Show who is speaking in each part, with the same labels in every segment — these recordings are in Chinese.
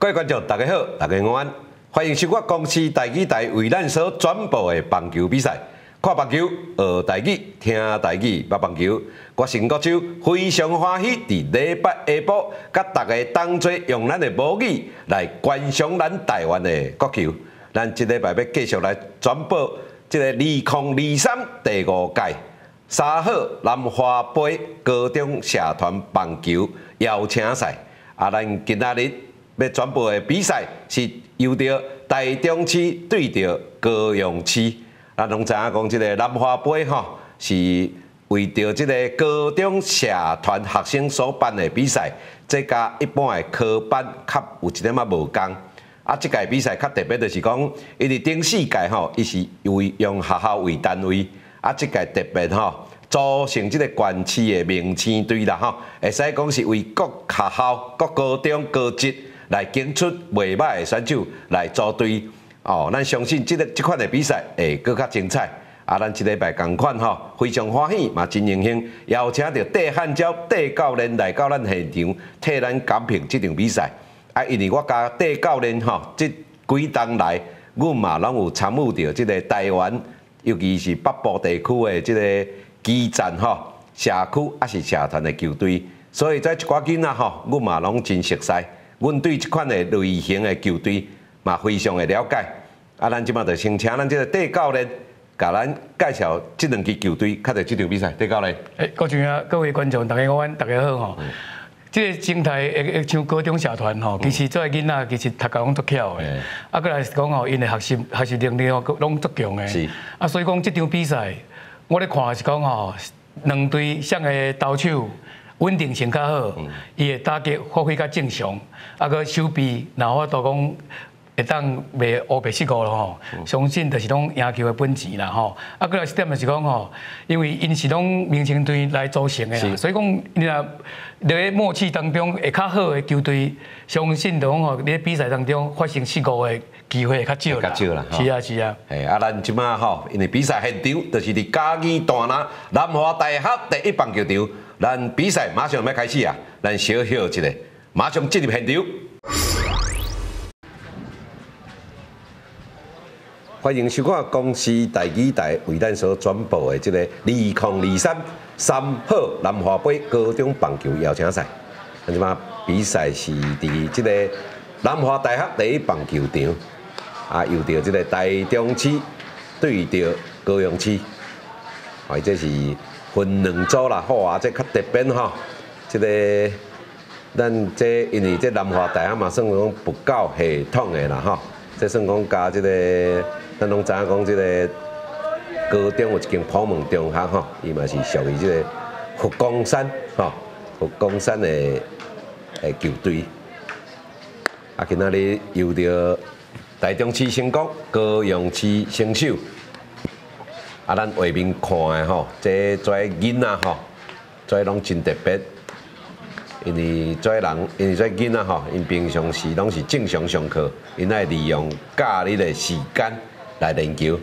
Speaker 1: 各位观众，大家好，大家午安，欢迎收看公司台语台为咱所转播的棒球比赛。看棒球，学台语，听台语，捌棒球。我是国洲，非常欢喜伫礼拜下晡，甲大家同齐用咱的母语来观赏咱台湾的国球。咱即礼拜要继续来转播即个二零二三第五届三号南华杯高中社团棒球邀请赛。啊，咱今仔日要转播的比赛是由着台中市对着高雄市。咱拢知影讲，即个南华杯吼是为着即个高中社团学生所办的比赛，这甲一般的科班较有一点仔无共。啊，即届比赛较特别就是讲，伊伫顶四届吼，伊是为用学校为单位，啊，即届特别吼组成即个县市的明星队啦吼，会使讲是为各学校、各高中、高职来拣出袂歹的选手来组队。哦，咱相信即个即款的比赛会更较精彩。啊，咱即礼拜共款吼，非常欢喜嘛，真荣幸邀请到戴汉椒戴教练来到咱现场替咱讲评即场比赛。啊，因为我甲戴教练吼，即几冬来，阮嘛拢有参与着即个台湾，尤其是北部地区的即个基站吼、社区啊是社团的球队，所以在一寡囡仔吼，阮嘛拢真熟悉。阮对即款的类型的球队。嘛，非常的了解。啊，咱即马就先请咱即个戴教练，甲咱介绍即两支球队，较着即场比赛。戴教练，
Speaker 2: 诶，各位啊，各位观众，大家好，大家好吼。即个生态会会像高中社团吼，其实做囡仔其实读教拢足巧的。啊，过来是讲吼，因的学习学习能力吼，拢足强的。是。啊，所以讲即场比赛，我咧看是讲吼，两队上个投手稳定性较好，伊会打击发挥较正常，啊，个手臂然后都讲。会当袂乌白失误咯吼，相信就是讲赢球的本钱啦吼。啊，过来一点就是讲吼，因为因是拢明星队来组成的啦，所以讲你若咧默契当中会较好的球队，相信就讲吼，你比赛当中发生失误的机会会较少啦。较少啦，是啊是啊。
Speaker 1: 诶，啊，咱即马吼，因为比赛现场就是伫嘉义大南南华大学第一棒球场，咱比赛马上要开始啊，咱小休一下，马上进入现场。欢迎收看公司台语台为咱所转播的这个二零二三三号南华杯高中棒球邀请赛。那么比赛是伫这个南华大学第一棒球场，啊，由着这个台中市对着高雄市，啊，这是分两组啦，好啊，这较特别吼，这个咱这因为这南华大学嘛算讲不够系统的啦，吼，这算讲加这个。咱拢知影讲，即个高中有一间普门中学吼，伊嘛是属于即个佛光山吼，佛光山的诶球队。啊，今仔日又着台中市成功，高雄市成秀。啊，咱外面看的吼，这做囡仔吼，做拢真特别。因为做人，因为做囡仔吼，因平常时拢是正常上课，因爱利用假日的时间。来练球，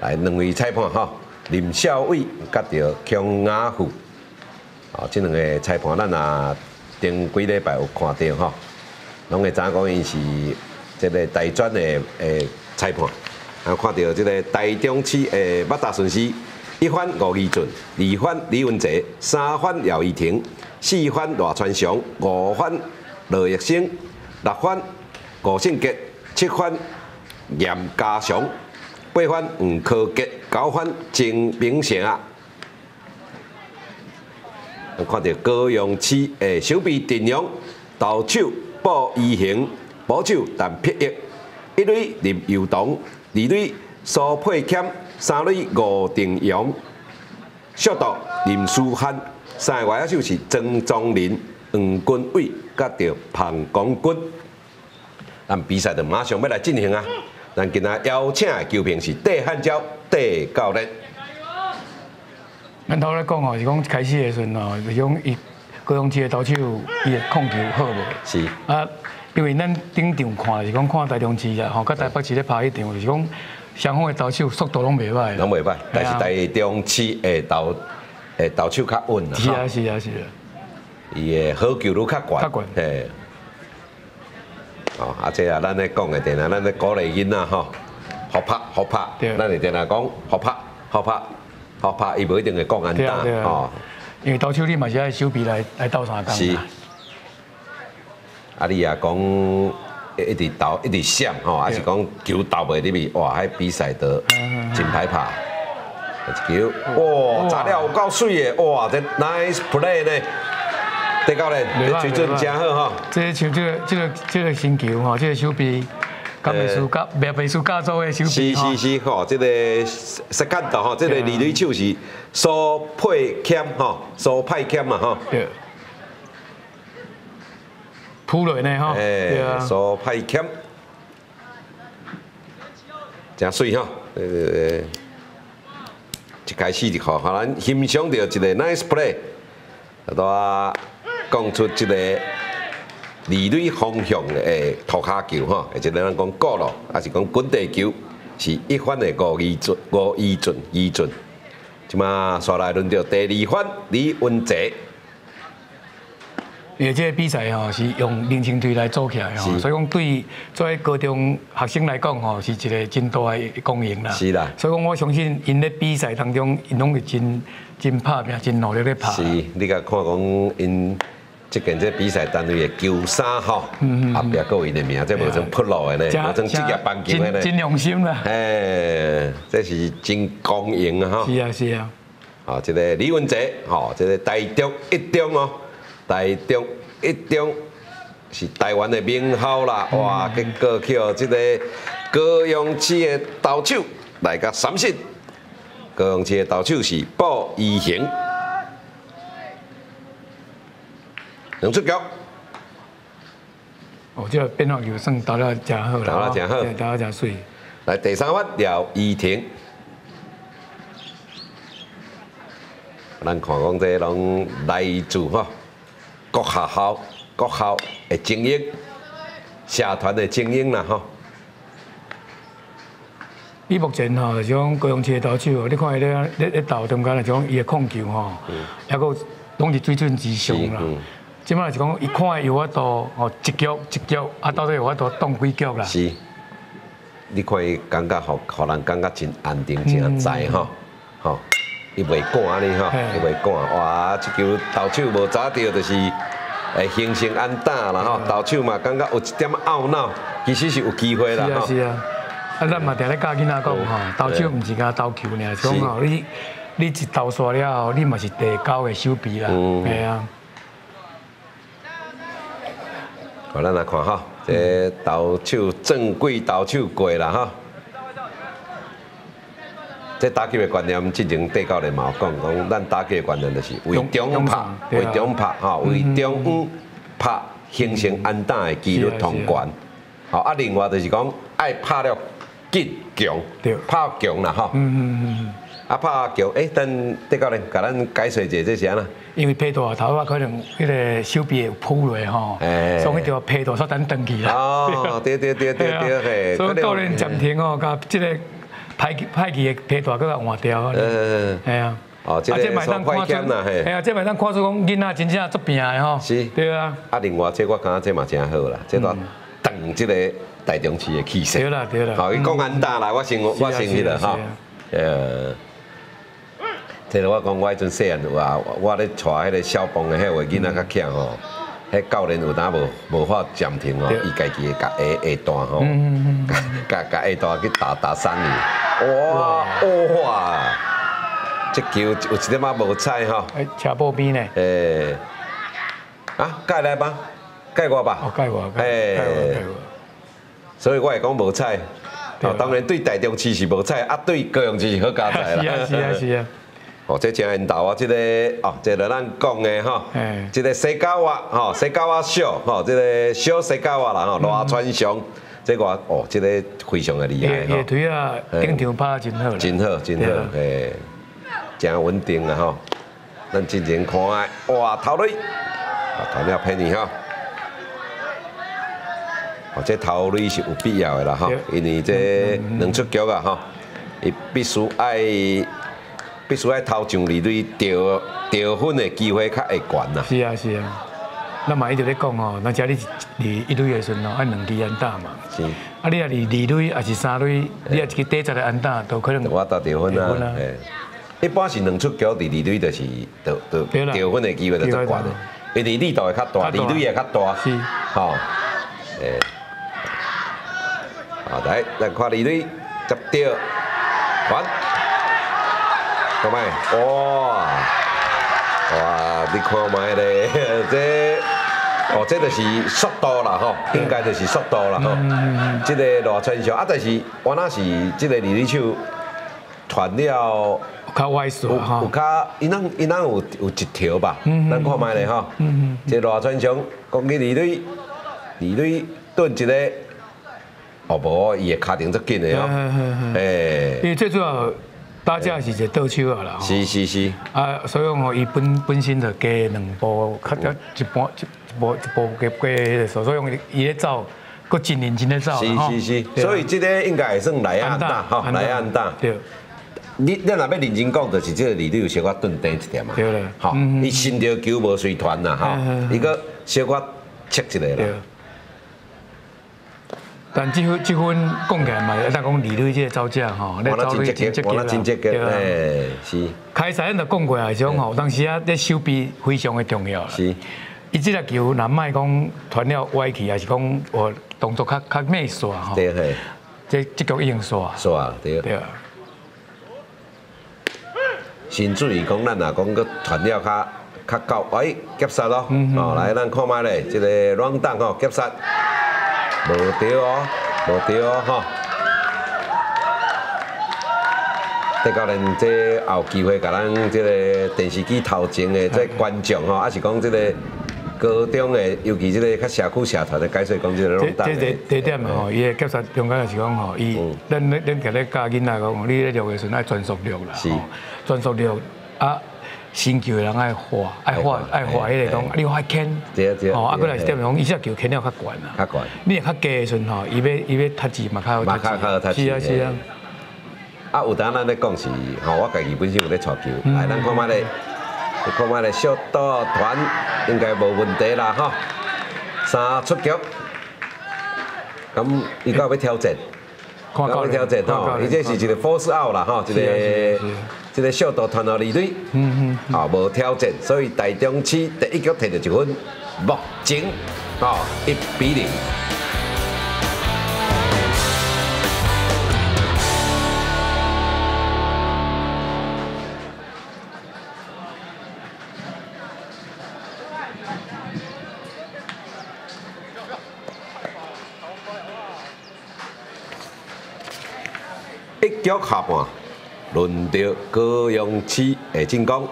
Speaker 1: 来两位裁判吼，林孝伟甲着姜雅富，哦，这两个裁判咱也顶几礼拜有看到吼，拢会知影讲因是这个大专的诶裁判，啊，看到这个台中市诶八大顺序，一番吴义俊，二番李文哲，三番姚怡婷，四番罗传雄，五番罗奕生，六番郭胜杰，七番。严家祥，八番黄科杰，九番郑炳成啊！看到高雄市诶手臂阵容，投手鲍义行，保守但撇翼，一垒林佑东，二垒苏佩谦，三垒吴定阳，速度林书汉，三个外野手是曾宗林、黄君伟，甲着彭光军。咱比赛就马上要来进行啊！咱今仔邀请的球评是戴汉娇戴教练。
Speaker 2: 咱头来讲哦，是讲开始的时阵哦，是讲伊高雄市的投手伊的控球好无？
Speaker 1: 是。
Speaker 2: 啊，因为咱顶场看是讲看台中市啊，吼，甲台北市咧拍迄场，就是讲双方的投手速度拢袂歹。
Speaker 1: 拢袂歹，但是台中市诶投诶投手较稳
Speaker 2: 啦。是啊，是啊，是啊。
Speaker 1: 伊诶好球率较悬。
Speaker 2: 较悬。嘿。
Speaker 1: 哦，啊，这啊，咱咧讲的定啊，咱咧鼓励囡仔吼，好拍好拍，咱咧定啊讲好拍好拍好拍，伊无一定会讲安打
Speaker 2: 吼。因为投手你嘛是爱手臂来来斗三工是。
Speaker 1: 啊，你也讲一直投一直闪吼，还是讲球投袂入去，哇，迄比赛得真歹拍。球，哇，炸了有够水的，哇，这 nice play 呢。得教练，水准真好哈。
Speaker 2: 这像这个这个这个新球吼，这个手臂，甲美术教美美术教做的手臂
Speaker 1: 是是是吼，这个实干道哈，这个二垒手是苏配欠哈，苏派欠嘛吼。对。
Speaker 2: 扑落呢哈。
Speaker 1: 哎，苏派欠，真水吼。呃，一开始就好，好咱欣赏到一个 nice play，啊多。讲出一个二垒方向的拖卡球吼，或者咱讲过路，还是讲滚地球，是一番的五二准、五二准、二准。即马刷来轮到第二番李文杰。
Speaker 2: 因为这个比赛吼是用明星队来做起来吼，所以讲对作为高中学生来讲吼，是一个真大的光荣啦。
Speaker 1: 是啦。
Speaker 2: 所以讲我相信因咧比赛当中，因拢是真真拍拼、真努力咧拍。
Speaker 1: 是，你甲看讲因。即件这比赛单位的球衫吼，后壁各位的名，这无种破落的呢，无种职业棒球的呢，
Speaker 2: 真用心啦。
Speaker 1: 哎，这是真光荣啊！
Speaker 2: 哈。是啊，是啊。
Speaker 1: 啊，这个李文杰，吼，这个台中一中哦，台中一中是台湾的名校啦。哇，结果叫这个高雄市的投手来个三胜，高雄市的投手是鲍义雄。两出脚，
Speaker 2: 哦，这变化球算打了真好啦，
Speaker 1: 打了真好，
Speaker 2: 打了真水。
Speaker 1: 来第三弯廖依婷，咱看讲这拢来自哈各学校、各校的精英，社团的精英啦吼。
Speaker 2: 你目前哈，像高雄市的投手，你看伊咧咧咧投中间来种伊的控球哈，还个拢是水准之上啦。即摆是讲，一看有法度哦，一局一局啊，到底有法度动几局啦？
Speaker 1: 是，你看伊感觉互互人感觉真安定，真在吼，吼，伊袂赶安尼吼，伊袂赶。哇，即球投手无抓着，就是会形成安打啦吼。投手嘛，感觉有一点懊恼，其实是有机会啦。
Speaker 2: 是啊是啊，啊咱嘛定咧教囡仔讲吼，投手毋是甲投球尔，讲吼你你一投煞了后，你嘛是第九个手臂啦，系啊。
Speaker 1: 好，咱来看吼，这投手正规投手过啦哈。这打击的观念，之前地教练嘛有讲讲，咱打击的观念就是为中拍，为中拍哈，为中拍形成安打的几率通关。好，啊，另外就是讲爱拍了紧强，拍强啦哈。嗯嗯嗯。啊，拍强，诶，等地教练甲咱解释一下这是安啦。
Speaker 2: 因为拍大头发，可能迄个手臂会扑落吼，所以就要拍大，煞等登去啦。
Speaker 1: 哦，对对对对对，嘿。
Speaker 2: 所以教练暂停哦，甲即个拍拍球的拍大，搁甲换掉。嗯，系啊。
Speaker 1: 哦，即个双快枪啦，嘿。
Speaker 2: 系啊，即摆当看出讲囡仔真正足拼的吼。
Speaker 1: 是。
Speaker 2: 对啊。
Speaker 1: 啊，另外，即我感觉即嘛真好啦，即个等即个大中市的气势。
Speaker 2: 对啦，对啦。
Speaker 1: 好，伊讲安大啦，我先我先去了哈。呃。听到我讲，我迄阵细汉话，我咧带迄个小鹏的迄位囡仔较强吼，迄教练有当无无法暂停哦，伊家己会甲下下段吼，甲 甲下段去打打三年，哇哇，这球有一点仔无彩吼。
Speaker 2: 哎，车波边呢？诶，
Speaker 1: 啊，盖来吧，盖我吧。
Speaker 2: 哦，盖我，盖我，盖我。
Speaker 1: 所以我会讲无彩，哦，当然对大中市是无彩，啊，对高雄市是好加彩
Speaker 2: 啦。是啊，是啊，是啊。
Speaker 1: 哦，这真引导啊！这个哦，这个咱讲的哈，这个西高瓦哈，西高瓦小哈，这个小西高瓦啦哈，罗川雄，这个哦，这个非常的厉害
Speaker 2: 哈。野腿啊，顶场拍真好
Speaker 1: 真好，真好，嘿，真稳定啊哈。咱进前看，哇，头雷，头了骗你哈。哦，这头雷是有必要的啦哈，因为这两出局啊哈，伊必须爱。必须爱头上离队得得分的机会较会悬呐。
Speaker 2: 是啊是啊。咱嘛一直咧讲吼，咱遮你离一垒的时阵吼，按两支安打嘛。
Speaker 1: 是。
Speaker 2: 啊，你啊离二垒还是三垒，你啊一个第十个安打都可能。
Speaker 1: 我打掉分啊！一般是两出局，第二队就是得得掉分的机会就足悬的，因为力度会较大，二队也较大。
Speaker 2: 是。
Speaker 1: 好。诶。好，来来看二队接掉，完。看麦，哇！哇！你看卖咧，这哦，这就是速度啦吼，应该就是速度啦吼。这个罗川翔啊，但是我那是这个二垒手传了，
Speaker 2: 较歪数哈，
Speaker 1: 有较，伊那伊那有有一条吧，咱看卖咧吼。这罗川雄攻击二垒，二垒顿一个，哦无，伊的卡顶足紧的哦，
Speaker 2: 诶，因为最主要。打架是一个倒手啊啦，
Speaker 1: 是是是。
Speaker 2: 啊，所以讲伊本本身就加两步，较一步一步一步加加，所以讲伊咧走，搁真认真咧走。
Speaker 1: 是是是，所以这个应该会算来安打，哈，来安打。
Speaker 2: 对。
Speaker 1: 你你若要认真讲，就是这个二队有小可顿低一点嘛。
Speaker 2: 对了。
Speaker 1: 好，伊新着球无随团啦，哈，伊佫小可切一个啦。
Speaker 2: 但这分这分讲起来嘛，咱讲二队这个造价吼，
Speaker 1: 咧招队真积极啦，对是。
Speaker 2: 开赛咱就讲过啊，种吼，当时啊，咧手臂非常的重要。
Speaker 1: 是。
Speaker 2: 伊即个球，若卖讲传了歪去，还是讲我动作较较慢耍吼。
Speaker 1: 对嘿。
Speaker 2: 这这局已经耍。
Speaker 1: 耍对。
Speaker 2: 对啊。
Speaker 1: 先注意讲，咱若讲个传了较较高，哎，夹杀咯。哦，来，咱看卖咧，这个软档吼，夹杀。无对哦，无对哦，哈！戴教练，这有机会甲咱这个电视机头前的这观众吼，还是讲这个高中的，尤其这个较社区社团的解说讲这个拢
Speaker 2: 大。这这这点嘛吼，伊的检查中间就是讲吼，伊咱咱咱甲咧教囡仔讲，你咧录的时阵爱专属录啦，
Speaker 1: 是
Speaker 2: 专属录啊。新球的人爱画，爱画，爱画迄个讲，你画轻，
Speaker 1: 哦，
Speaker 2: 啊，过来是点讲，伊只球牵了较悬啦，
Speaker 1: 较悬。
Speaker 2: 你若较低的时阵吼，伊要伊要踢字嘛，较好
Speaker 1: 踢字。
Speaker 2: 是啊是啊。
Speaker 1: 啊，有当咱咧讲是，吼，我家己本身有咧传球，来，咱看卖咧，看卖咧，小岛团应该无问题啦，吼。三出局，咁伊个要挑战，要挑战吼，伊这是一个 force out 啦，吼，一个。这个小道团到二队，嗯嗯啊，无挑战，所以大中市第一局摕到一分，目前啊一比零。一局下半。轮到高雄市的进攻，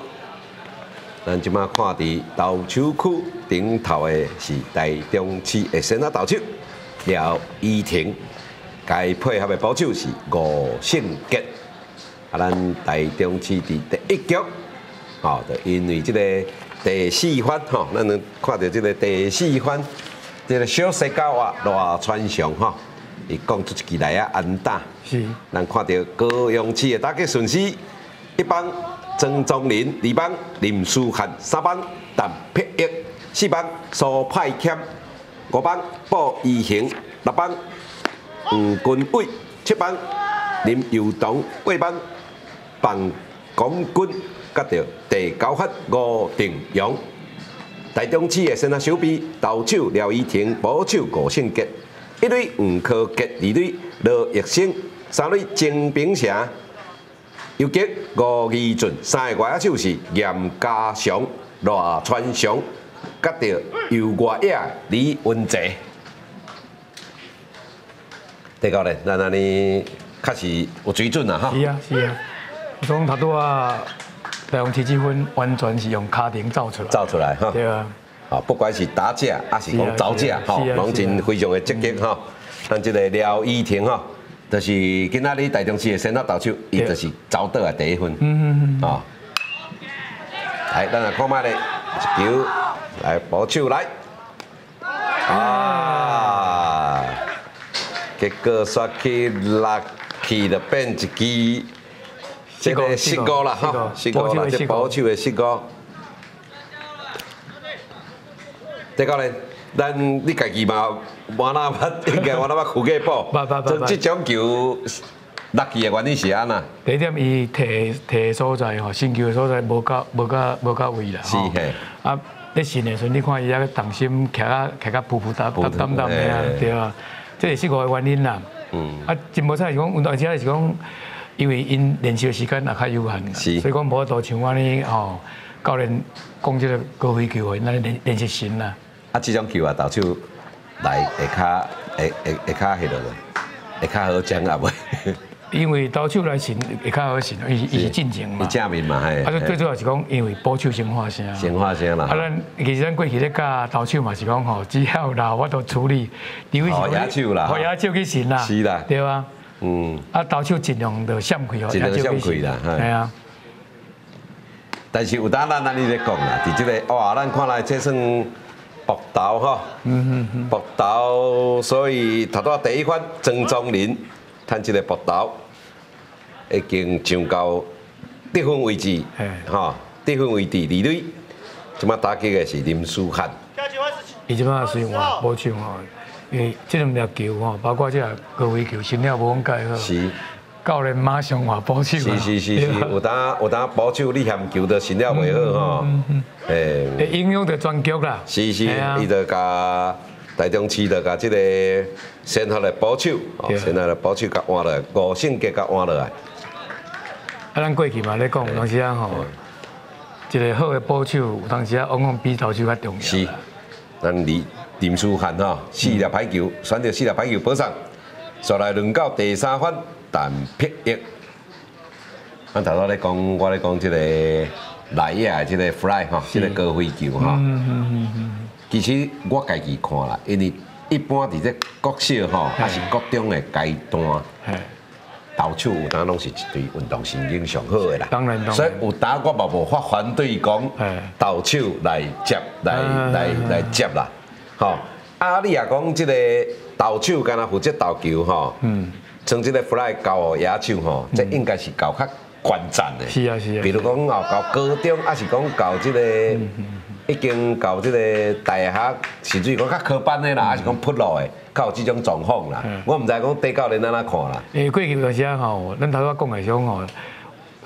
Speaker 1: 咱即马看伫投手区顶头的是台中市的先啊投手廖依婷，该配合的保手是吴胜杰。啊，咱台中市伫第一局，吼，就因为即个第四番吼，咱能看到即个第四番，即个小西高啊，罗川祥吼。伊讲出一句来啊，安打。
Speaker 2: 是。
Speaker 1: 咱看到高雄市的打击顺序：一班曾宗林，二班林书涵，三班陈碧玉，四班苏派谦，五班鲍义行，六班黄君伟，七班林佑东，八班范广军，甲到第九发吴定勇。台中市的先啊手臂投手廖依婷，保手吴胜杰。一类黄科杰，二类罗奕生，三垒曾炳祥，游击吴义俊，三个外野手是严家祥、罗川祥，甲到右外野李文泽。第九咧，咱安尼确实有水准啊！哈。
Speaker 2: 是啊，是啊。从头拄啊，台湾体积分完全是用卡丁造出来。
Speaker 1: 造出来哈。
Speaker 2: 对啊。
Speaker 1: 啊，不管是打架还是讲走架，吼，拢真非常的积极哈。咱这个廖依婷哈，就是今仔日大中市的先头投手，伊就是走倒来第一分。嗯嗯嗯。啊，来，咱来看卖咧，一球来保手来。啊，结果刷去落去就变一支，这个失误啦哈，失误啦，这保手的失误。第教练，咱你家己嘛，我那捌应该我那捌苦过补。
Speaker 2: 捌捌捌捌
Speaker 1: 这种球落去的原因是安那？
Speaker 2: 第一点，伊摕摕的所在吼，新球的所在无够无够无够位啦。
Speaker 1: 是嘿。
Speaker 2: 啊，你训的时阵，你看伊遐重心徛啊徛啊浮浮搭搭搭搭的啊，对啊，这是四个原因啦。嗯。啊，真无彩是讲运动，而且是讲，因为因练习的时间也较有限，所以讲无多像我呢吼，教练讲即个高飞球的，咱练练习神啦。
Speaker 1: 啊，这种球啊，投手来会较会会会较迄落会较好掌握袂？
Speaker 2: 因为投手来神会较好神，伊伊是进前嘛。
Speaker 1: 伊正面嘛，嘿。
Speaker 2: 啊，最主要是讲，因为保手先发声。
Speaker 1: 先发声啦。
Speaker 2: 啊，咱其实咱过去咧教投手嘛，是讲吼，只要啦，我都处理。
Speaker 1: 好野手啦。
Speaker 2: 好野手去神啦。
Speaker 1: 是啦。
Speaker 2: 对啊。嗯。啊，投手尽量就闪开哦。
Speaker 1: 尽量闪开啦，
Speaker 2: 系啊。
Speaker 1: 但是有当咱咱你咧讲啦，伫即个哇，咱看来这算搏斗哈，搏斗，所以头拄第一款曾宗林趁即个搏斗，已经上到得分位置，哈，得分位置二垒，即马打击的是林书汉。
Speaker 2: 伊即马是话补充吼，因为即两条球吼，包括即个高位球，心了无讲解好。
Speaker 1: 是。
Speaker 2: 教练马上话保守
Speaker 1: 是是是是，有当有当保守你嫌球的成了袂好吼，
Speaker 2: 诶，影响着全局啦。
Speaker 1: 是是，伊着甲台中市着甲即个先后来保守，先后来保守甲换落来，五性格甲换落来。
Speaker 2: 啊，咱过去嘛咧讲，有当时啊吼，一个好的保守，有当时啊往往比投手较重要。
Speaker 1: 是，咱林林书涵吼，四粒排球，选择四粒排球保上，再来轮到第三番。但撇翼，咱头先咧讲，我咧讲即个内野即个 fly 吼，即个高飞球吼。其实我家己看啦，因为一般伫这国小吼，还是国中的阶段，投手有当拢是一对运动神经上好的啦。
Speaker 2: 当然，
Speaker 1: 所以有当我嘛无法反对讲，投手来接来来来接啦。吼，啊你啊讲即个投手敢若负责投球吼。从这个 fly 交野手吼，这应该是交较关键的。
Speaker 2: 是啊是啊。
Speaker 1: 比如讲哦，到高中，还是讲交这个已经交这个大学，甚至于讲较科班的啦，还是讲普罗的，较有这种状况啦。我唔知讲地教练安怎看啦。
Speaker 2: 诶，过去有时啊吼，咱头先讲的种吼。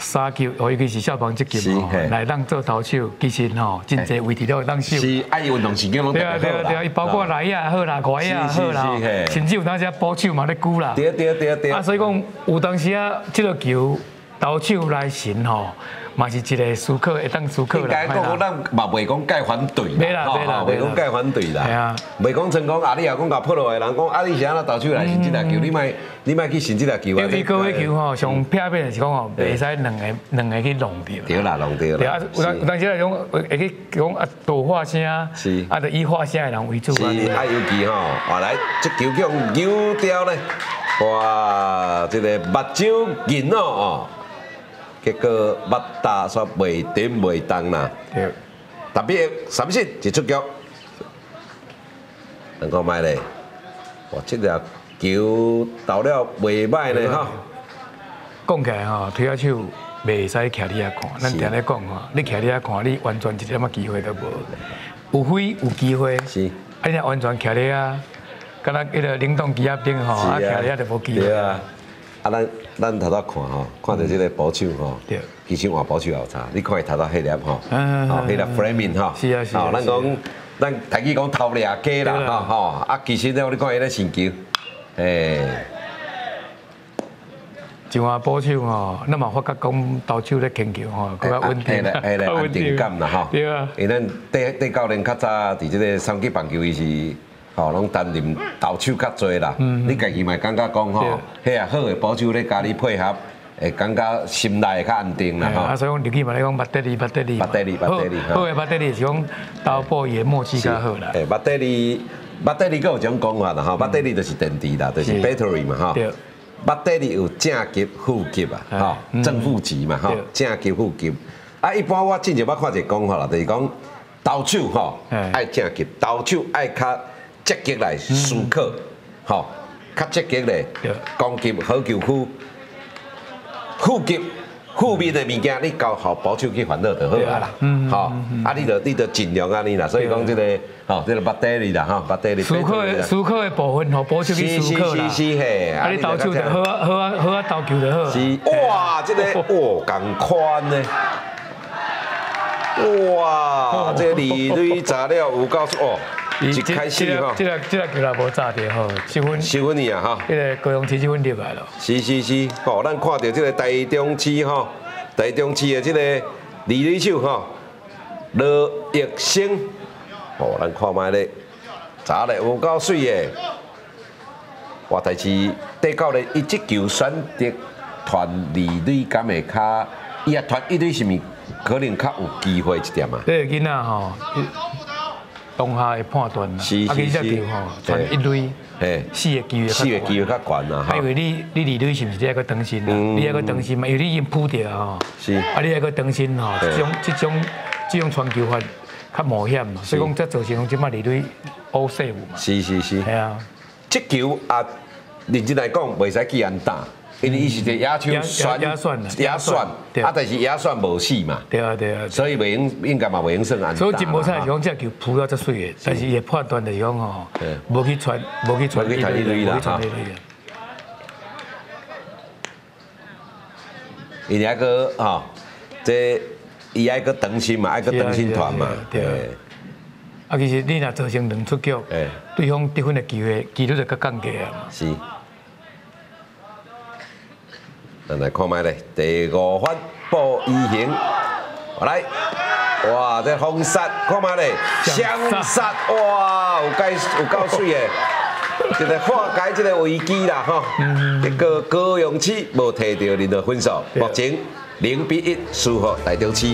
Speaker 2: 三球，哦，尤其是消防职级吼，来当做投手，其实吼，真侪位置都会当手。
Speaker 1: 是，爱运动神经拢对
Speaker 2: 啊对啊对啊，伊包括来也好啦，外也好啦，甚至有当时啊保手嘛咧鼓啦。
Speaker 1: 对啊对啊对啊对。
Speaker 2: 啊，所以讲有当时啊，即个球投手来神吼。嘛是一个思考，会当思考啦。应
Speaker 1: 该讲，咱嘛袂讲介反对
Speaker 2: 啦，吼吼，
Speaker 1: 袂讲介反对啦。系啊，袂讲成功，啊你若讲甲破落来，人讲啊你是安怎投手来神即个球，你莫你莫去神即个球
Speaker 2: 啊。因为高位球吼，上偏偏是讲吼，袂使两个两个去弄掉。
Speaker 1: 对啦，弄掉啦。对啊，
Speaker 2: 有当时来讲会去讲啊，多发声，是啊，就以发声的人为主。
Speaker 1: 是啊，尤其吼，啊来，这球叫丢掉咧，哇，这个目睭银哦。结果目大煞袂点袂动啦，特别三星一出局，能够买咧，哇！这条球投了袂歹咧吼。
Speaker 2: 讲起来吼，推下手袂使徛你遐看，咱常咧讲吼，你徛你遐看，你完全一点仔机会都无。有飞有机会，是，啊，你完全徛咧啊，敢若迄个冷冻机啊顶吼，啊徛咧就无机会。啊，
Speaker 1: 咱咱头头看吼，看到这个保守吼，其实换保守也有差。你看伊头头迄粒吼，吼，迄粒 framing 吼，
Speaker 2: 是啊是啊。
Speaker 1: 咱讲，咱台语讲偷俩鸡啦，吼吼。啊，其实咧，你看伊咧成球，诶，
Speaker 2: 就话保守吼，那么发觉讲投手咧牵球吼，比较稳定，
Speaker 1: 系咧，安定感啦吼。
Speaker 2: 对啊。
Speaker 1: 因为咱对对教练较早伫即个三级棒球伊是。吼，拢担任投手较侪啦。嗯你家己嘛感觉讲吼，迄啊好诶保守咧，家己配合，会感觉心内会较安定啦。
Speaker 2: 啊，所以讲入去嘛，咧讲巴德利，巴德利，
Speaker 1: 巴德利，巴德利。
Speaker 2: 好诶，巴德利是讲投波也默契较好啦。
Speaker 1: 诶，巴德利，巴德利佫有种讲法啦，吼，巴德利就是电池啦，就是 battery 嘛，吼。巴德利有正极、负极啊，吼，正负极嘛，吼，正极、负极。啊，一般我之前捌看一个讲法啦，就是讲投手吼爱正极，投手爱较。积极来思考，吼，较积极咧攻击好球区，负极负面的物件你交互保守去烦恼就好啊啦。嗯，好，啊，你着你着尽量安尼啦。所以讲这个，吼，这个巴底里啦，吼，巴底里。
Speaker 2: 舒克的舒克的部分吼，保守去舒克啦。
Speaker 1: 是是是嘿。
Speaker 2: 啊，你投球就好啊，好啊，好啊，投球就好。
Speaker 1: 是，哇，这个哦，咁宽呢。哇，这离队炸了有够哦。一开始
Speaker 2: 哈，这个这个球也无炸着吼，七分
Speaker 1: 七分尔哈，
Speaker 2: 迄个高雄七分入来了。
Speaker 1: 是是是，哦，咱看到这个台中市哈，台中市的这个二垒手哈，罗玉生，哦，咱看卖咧，炸咧有够水诶。哇，但是底教练一直球选择团二垒敢会较，伊啊团一队是咪可能较有机会一点嘛？
Speaker 2: 这个囡仔吼。当下的判断啦，啊，其实只球吼，传一垒，四个机会，
Speaker 1: 四个机会较悬啦。
Speaker 2: 还以为你你二垒是毋是这个当心啦？你那个当心嘛，因为你已经扑掉吼，
Speaker 1: 是，
Speaker 2: 啊，你那个当心吼，这种这种这种传球法较冒险嘛，所以讲这造成即摆二垒乌色有嘛。
Speaker 1: 是是是，
Speaker 2: 系啊，
Speaker 1: 即球啊，认真来讲，袂使去安打。因为伊是个野球选，
Speaker 2: 野选，
Speaker 1: 野选，啊，但是野选无死嘛，
Speaker 2: 对啊对啊，
Speaker 1: 所以袂用应该嘛袂用算安
Speaker 2: 所以金无彩是讲这球扑到这水的，但是伊判断就是讲吼，无去传，无去传，无去传一堆啦哈。
Speaker 1: 伊那个吼，这伊爱个登心嘛，爱个登心团嘛，对。
Speaker 2: 啊，其实你若造成两出局，对方得分的机会几率就较降低啊嘛。
Speaker 1: 是。咱来看卖咧，第五发布衣形，来，哇，这风杀，看卖咧，相杀，哇，有介有够水诶，一个化解这个危机啦，吼，一个高勇气无摕到你的分数，目前零比一输给大中市。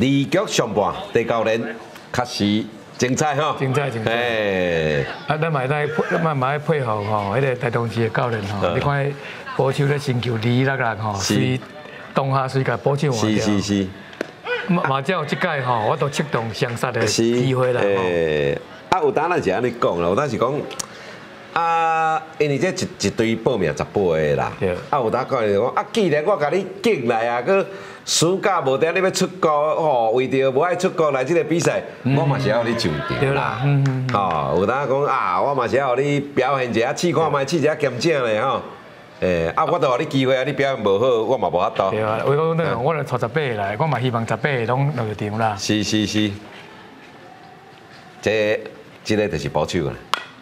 Speaker 1: 二局上半，第教练确实精彩哈，
Speaker 2: 精彩精彩。哎，啊，咱买在配，咱买配合吼，迄个台东市的教练吼，你看保球咧星球二六六吼，是当下是个保球王。
Speaker 1: 是是是。
Speaker 2: 嘛，只有即届吼，我都启动相杀的机会啦。
Speaker 1: 诶，啊，有当咱是安尼讲啦，有当是讲。啊，因为这一一堆报名十八个啦，啊有当讲讲，啊既然我甲你进来啊，佮暑假无得你要出国哦，为着无爱出国来即个比赛，我嘛是要你上场啦。吼，有当讲啊，我嘛是要你表现一下，试看卖试一下检证咧吼。诶，啊，我都互你机会啊，你表现无好，我嘛无法度。
Speaker 2: 对啊，为讲那我来带十八个来，我嘛希望十八个拢入场啦。
Speaker 1: 是是是，这这个就是保守啦。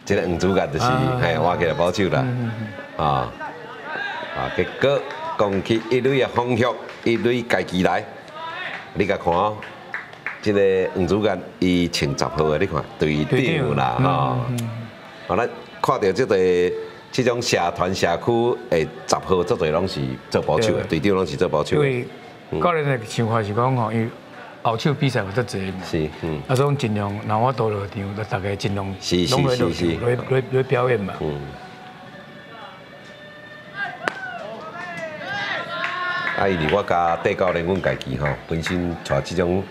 Speaker 1: 这个黄主角就是嘿我起来保守啦，啊啊，结果讲起一类的方向，一垒家己来，你甲看哦，这个黄主任伊穿十号的，你看队长啦，哈，好咱看到这个这种社团社区诶十号，做侪拢是做保守的，队长拢是做保守的。
Speaker 2: 因为个人的想法是讲吼，因为。后手比赛有得侪嘛，
Speaker 1: 是，嗯，
Speaker 2: 啊，所以尽量，那我到落场，就大家尽量拢来落场，来来来表演嘛。嗯。
Speaker 1: 啊，因为我甲地教练，阮家己吼，本身带即种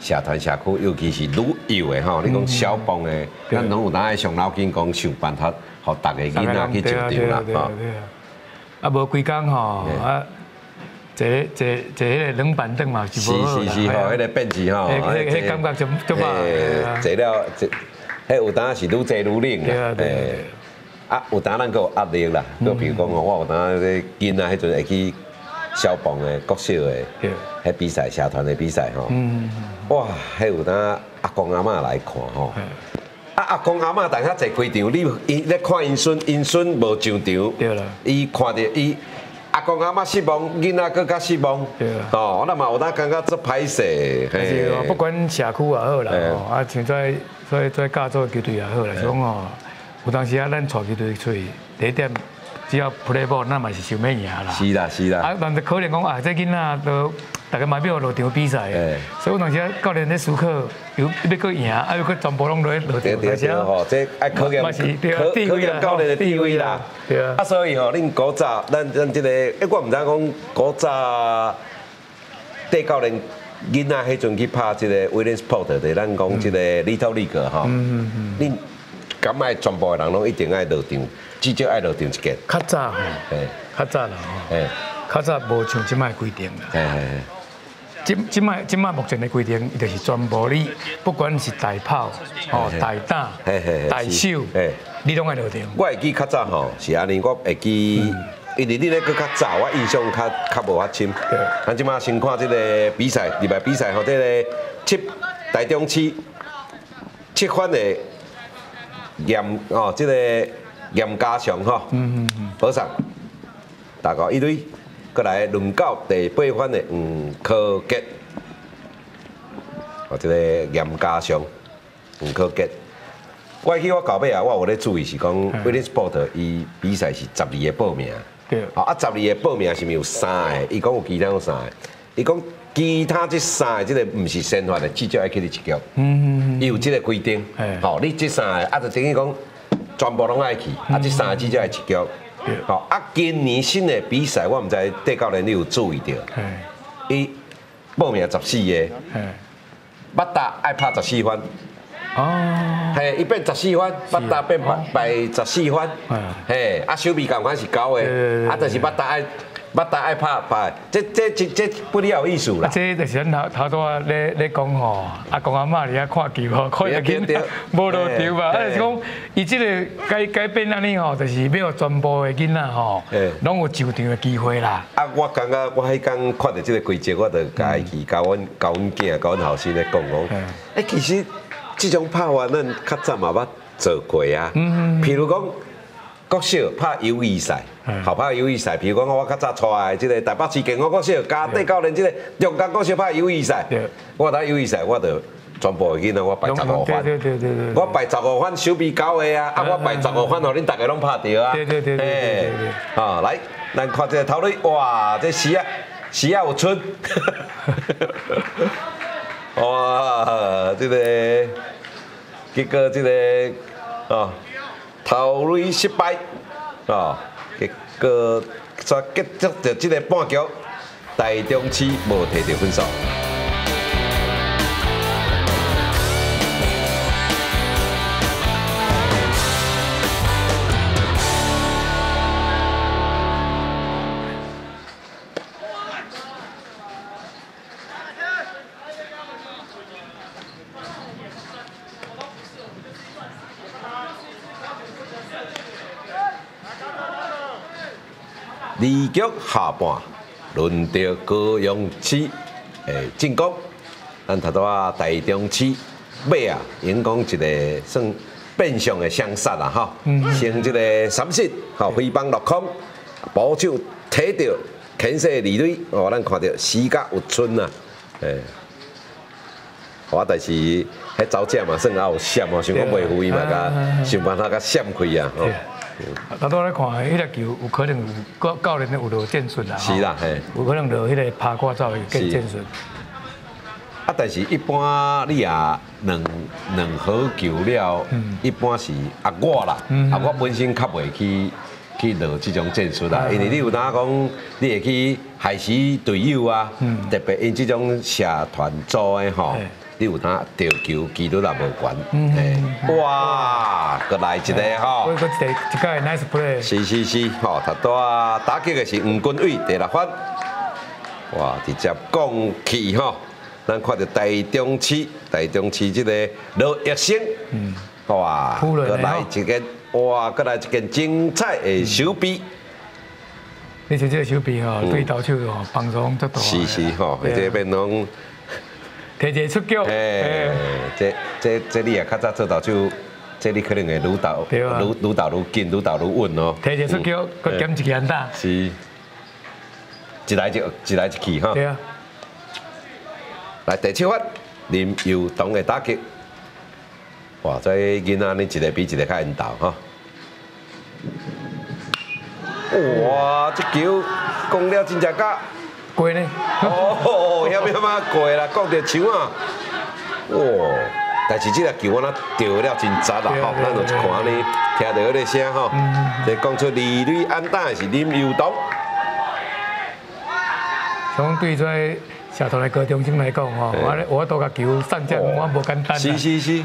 Speaker 1: 社团社区，尤其是旅游的吼，你讲小帮的，咱拢有当爱上脑筋讲想办法，互逐个囡仔去上场啦，吼。
Speaker 2: 啊，无几工吼，啊。坐坐坐迄个冷板凳嘛，是
Speaker 1: 无是是是吼，迄个便器吼，
Speaker 2: 迄迄感觉就就嘛。
Speaker 1: 坐了坐，迄有当是愈坐愈冷
Speaker 2: 啦。诶，
Speaker 1: 啊有当咱有压力啦，佮比如讲吼，我有当咧囡仔迄阵会去消防的、国小的，迄比赛社团的比赛吼。嗯。哇，迄有当阿公阿嬷来看吼。啊阿公阿嬷等下坐开场，你伊咧看因孙，因孙无上场。伊看着伊。阿公阿妈失望，囡仔更加失望。哦，那嘛有当感觉足歹势。
Speaker 2: 是不管社区也好啦，哦，啊，像在在在教做球队也好啦，讲哦，有当时啊，咱带球队出去，第一点只要 play ball，那嘛是想要赢啦。
Speaker 1: 是啦是啦。
Speaker 2: 啊，但是可能讲啊，这囡仔都大家买票落场比赛，所以有当时啊，教练咧思考，有要搁赢，啊要搁全部拢落落场。
Speaker 1: 对对对，吼，这爱考验考考验教练的地位啦。对啊。啊，所以吼，恁古早，咱咱这个，哎，我唔知讲古早，对教练。囡仔迄阵去拍即个威廉斯波特的，咱讲即个 Little League 哈，恁敢爱全部的人拢一定爱落场，至少爱落场一届。
Speaker 2: 较早吼，较早啦吼，较早无像即摆规定啦。即即摆即摆目前的规定，伊就是全部你，不管是大炮、哦大打、大手，你拢爱落场。
Speaker 1: 我会记较早吼，是安尼，我会记。因为你咧搁较早，我印象较较无遐深。咱即马先看即个比赛，礼拜比赛吼，即个七台中市七番的严哦，即个严家祥吼，保上大家一堆，过来轮到第八番的黄科杰，哦，即个严家祥黄科杰。我去我搞尾啊，我有咧注意是讲威廉斯波特伊比赛是十二个报名。对啊！十二个报名是毋是有三个？伊讲有其他有三个。伊讲其他这三个，即个毋是先发的，至少要去你一局。嗯嗯嗯伊有即个规定。吼，你这三个啊，就等于讲全部拢爱去。啊，即三个至少爱一局。好，啊，今年新的比赛，我毋知戴教练你有注意到？伊报名十四个。八达爱拍十四番。哦，嘿，伊变十四番，八达变排排十四番，嘿，啊，手臂共款是高的，啊，但是八达爱八达爱拍拍，这这这这不哩有意思啦。
Speaker 2: 这就是咱头头多咧咧讲吼，阿公阿妈伫遐看球吼，看下紧无落球吧？啊，是讲伊即个改改变安尼吼，就是要全部的囡仔吼，拢有上场的机会啦。
Speaker 1: 啊，我感觉我迄天看到即个规则，我就家己教阮教阮囝、教阮后生咧讲讲，哎，其实。这种拍法，咱较早嘛捌做过啊。嗯譬如讲，国小拍友谊赛，好拍友谊赛。譬如讲，我较早出来即个台北市健康国小，加底教练即个中间国小拍友谊赛。我打友谊赛，我就全部囡仔我排十五分。对对对对我排十五分，手臂高的啊！啊，我排十五分，互恁大家拢拍着啊。
Speaker 2: 对对对对对
Speaker 1: 啊，来，咱看这个头里，哇，这时啊，时啊有春。哇，这个结果这个啊，头垒失败啊，结果才结束着这个半局，台中市无摕到分数。二局下半，轮到高雄市诶进攻。咱头拄啊台中市尾啊，因讲一个算变相的相杀啦吼，先一个三失，吼飞棒落空，保手摕到牵涉二垒，哦，咱看到死角有春呐，诶，我但是迄走者嘛算也有闪哦，想讲袂赴伊嘛，甲想办法甲闪开啊，吼。
Speaker 2: 大多来看，迄个球有可能有教教练有落战术啦，
Speaker 1: 是啦，嘿，
Speaker 2: 有可能落迄个拍挂走的更战术。
Speaker 1: 啊，但是一般你也两两好球了，一般是啊我啦，啊我本身较袂去去落这种战术啦，因为你有哪讲你会去害死队友啊，特别因这种社团组的吼。你有他吊球，几率也无悬。哇，搁来一个吼！
Speaker 2: 我搁一个一个 nice play。
Speaker 1: 是是是，吼，他打打击的是吴君伟第六分。哇，直接攻气吼！咱看到台中市，台中市这个罗一生，嗯，哇，搁来一个，哇，搁来一个精彩的手臂。
Speaker 2: 你像这个手臂吼，对投手吼帮助足大。
Speaker 1: 是是吼，这边拢。
Speaker 2: 提提出。
Speaker 1: 这这这你也较早做到就。这里可能会愈导愈愈导愈紧，愈导愈稳哦。
Speaker 2: 提前出局，搁减一个安打。
Speaker 1: 是，一来就一来一去哈。
Speaker 2: 对啊。
Speaker 1: 来第七发，林又东的打击。哇，这囡仔你，一个比一个较硬导哈。哇，这球攻了真正高。
Speaker 2: 过呢？
Speaker 1: 哦，遐要嘛过啦，讲着球啊！哇，但是这个球我那掉了真杂啦吼，咱就一看安尼，听到迄个声吼，就讲出李吕安打是林佑东。
Speaker 2: 从对在社团的高中生来讲吼，我我多个球上将我无简单。
Speaker 1: 是是是。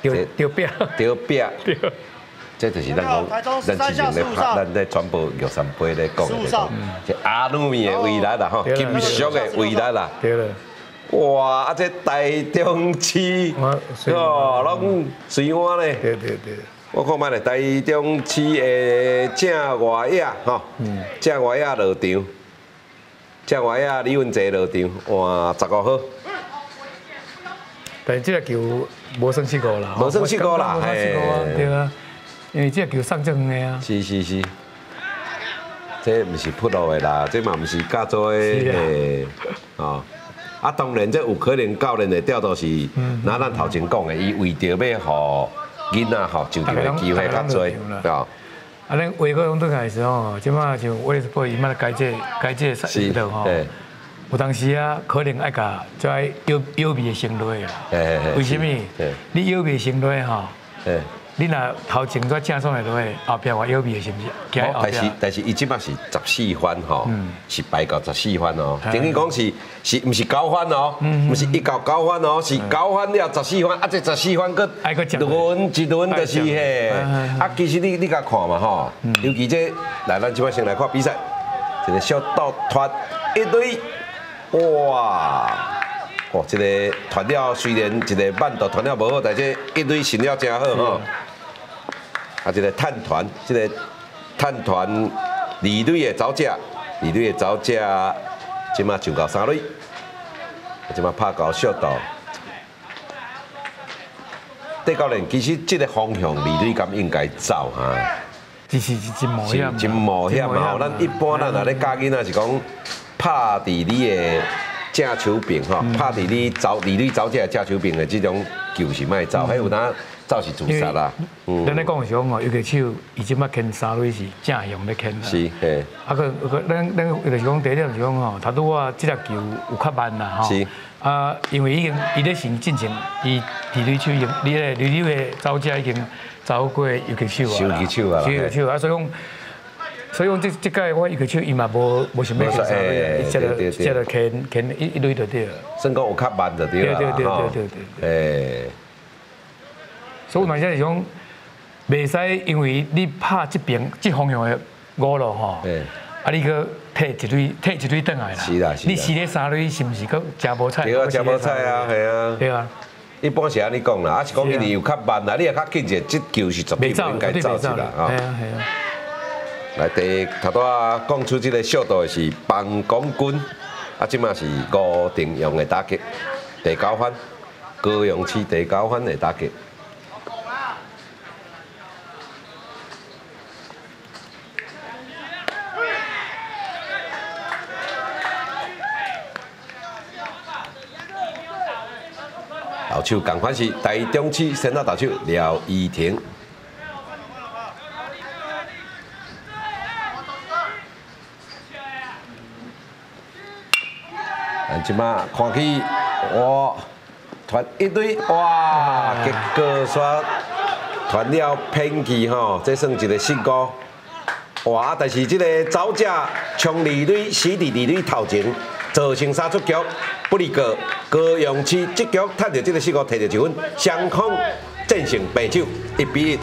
Speaker 2: 丢丢表，
Speaker 1: 丢表。这就是咱讲，咱之前咧拍，咱咧传播玉山杯咧讲的，这阿努米的未来啦，吼，金属的未来啦。
Speaker 2: 对了。
Speaker 1: 哇，啊这台中市，哦，拢水湾咧。
Speaker 2: 对对对。
Speaker 1: 我看卖咧，台中市的正外野，吼，正外野落场，正外野李文哲落场，哇，十五号。
Speaker 2: 但是这个球无算失误啦，
Speaker 1: 无算失误啦，嘿，
Speaker 2: 对啊。因为这球上正的啊，
Speaker 1: 是是是，这不是扑落的啦，这嘛不是假做的，哦，啊，啊当然这有可能教练的调度是，那咱头前讲的，伊为着要好囡仔吼上场的机会较多，对啊。
Speaker 2: 啊，恁外国用倒来的时候，即马就为了不伊嘛改这改这赛道吼，有当时啊，可能爱甲在腰腰臂先落啦，为什么？你腰臂先落吼？你若头前做正爽的落去，后边我腰皮是不是？
Speaker 1: 但是但是伊即摆是十四番吼，是排到十四番哦。等于讲是是毋是九番哦？毋是一到九番哦，是九番了十四番，啊这十四番搁轮一轮就是嘿。啊其实你你甲看嘛吼，尤其这来咱即摆先来看比赛，一个小道团一堆，哇！哇，这个团了虽然一个慢都团了无好，但是一堆成了真好吼。啊，这个探团，这个探团二队的走者，二队的走者，即马上到三类，即马拍到小道。戴教练，其实这个方向二类咁应该走哈。
Speaker 2: 其实是真冒险，
Speaker 1: 真冒险嘛！吼，咱一般咱若咧教囡仔是讲拍伫你的正手柄吼，拍伫你走二队走者正手柄的这种球是卖走，还有哪？走是自杀啦。
Speaker 2: 咱咧讲是讲哦，尤其手伊即摆牵三类是正用咧牵啦。
Speaker 1: 是，嘿。
Speaker 2: 啊个个，咱咱就是讲第一点是讲吼，头拄啊，即只球有较慢啦吼。是。啊，因为已经伊咧行进程，伊第二手已经，你咧你你的走者已经走过尤其手啊。
Speaker 1: 手机手啊。
Speaker 2: 手机手啊，所以讲，所以讲即即届我一个手伊嘛无无想要牵三类，伊只个只个牵牵一一类就对了。
Speaker 1: 算讲有较慢就对啦。
Speaker 2: 对对对对对对。诶。所以嘛，即是讲，袂使因为你拍这边这方向的五路吼，啊，你个退一堆退一堆转来啦。
Speaker 1: 是啦，
Speaker 2: 是你四咧三类是毋是个食无菜？
Speaker 1: 对啊，食无菜啊，系啊。
Speaker 2: 对啊。
Speaker 1: 一般是安尼讲啦，啊是讲因为有较慢啦，你也较紧者，这球是绝对不应该走出来啊。
Speaker 2: 系啊系啊。
Speaker 1: 来第头拄啊讲出这个速度的是帮光军，啊，即嘛是高定用的打击，第九番，高阳市第九番的打击。投手共款是台中市先头投手廖依婷。即马看起，哇，团一堆，哇，结果煞团了偏去吼，这算一个失误。哇，但是这个走者冲二垒，死伫二垒头前，造成三出局。不离个高阳市积极趁着这个时候摕到一分，双方战胜白手一比一。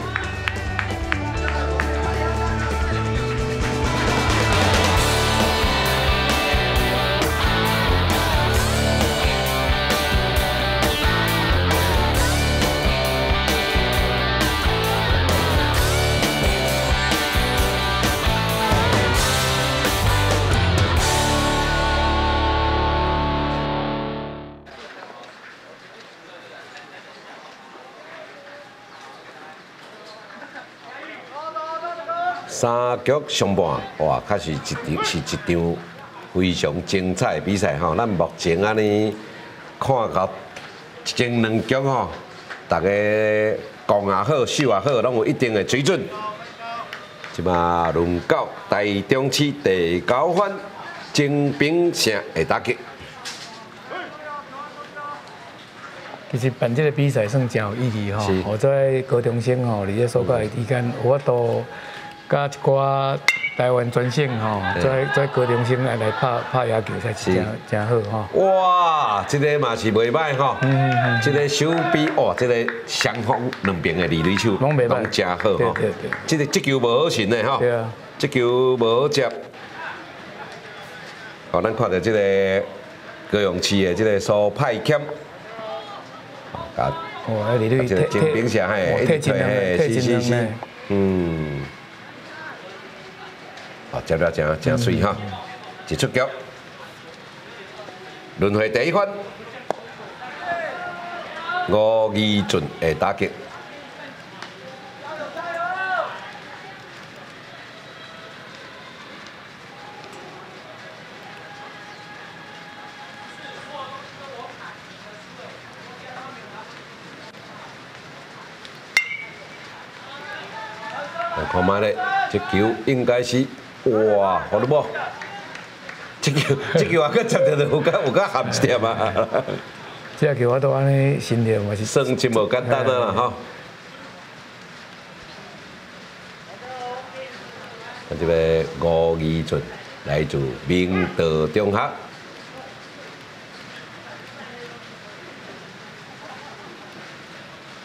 Speaker 1: 三局上半，哇，确实一场是一场非常精彩的比赛吼。咱目前安尼看到前两局吼，大家攻也好，守也好，拢有一定的水准。即嘛轮到台中市第九番精兵城的打击。
Speaker 2: 其实办这个比赛算真有意义吼
Speaker 1: 是，
Speaker 2: 我在高中生吼，伫咧所教的期间，有法度甲一寡台湾专线吼，在在高中生来来拍拍野球，才是真真好吼。
Speaker 1: 哇，这个嘛是袂歹吼，
Speaker 2: 嗯嗯
Speaker 1: 这个手臂哇，这个双方两边的二垒手
Speaker 2: 拢袂歹。
Speaker 1: 真好吼。
Speaker 2: 对对对。
Speaker 1: 这个这球无好寻的吼
Speaker 2: 对啊，
Speaker 1: 这球无好接。哦，咱看到这个高雄市的这个苏派谦，啊，
Speaker 2: 哇，那里里
Speaker 1: 这个精兵城嘿，
Speaker 2: 退真人，退真人呢。
Speaker 1: 嗯，啊，接了真真水哈，一出局，轮回第一番，吴义俊的打击。来看卖咧，这球应该是哇，好了无？这球这球啊，佮接着有甲有甲含一点啊，
Speaker 2: 这个球我都安尼心里嘛是。
Speaker 1: 算真无简单啊啦吼。啊，这个吴义俊来自明道中学，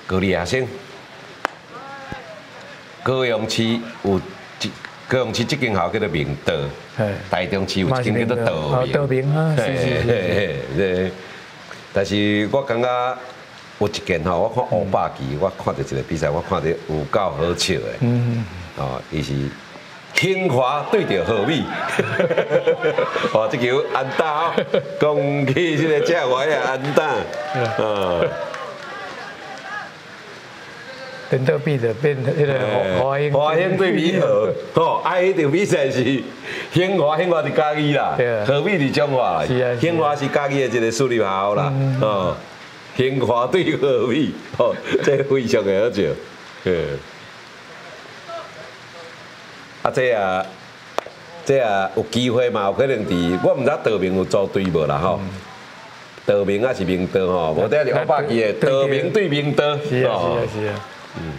Speaker 1: 高丽亚生，高雄市有一高雄市这间校叫做明道，
Speaker 2: 嘿。
Speaker 1: 台中市有一间叫做道
Speaker 2: 明。道
Speaker 1: 明。
Speaker 2: 啊，
Speaker 1: 但是我感觉有一件吼，我看乌百奇，我看到一个比赛，我看到有够好笑的。
Speaker 2: 嗯，
Speaker 1: 哦，伊是清华对着何美，哦，这球安打哦，恭喜这个正外的安打，啊，
Speaker 2: 等德比的变迄个华英。
Speaker 1: 华兴对美和，哦，啊，迄场比赛是兴华，兴华是嘉义啦何美是中华啦
Speaker 2: 是啊
Speaker 1: 兴华是嘉义的一个私立校啦，哦，兴华对何美，哦，这非常的好笑，嗯。啊，这啊，这啊有机会嘛？有可能伫我毋知道明有组队无啦吼。道明啊是明道吼，无得是乌百奇的道明对明道。
Speaker 2: 是啊是啊是啊。嗯。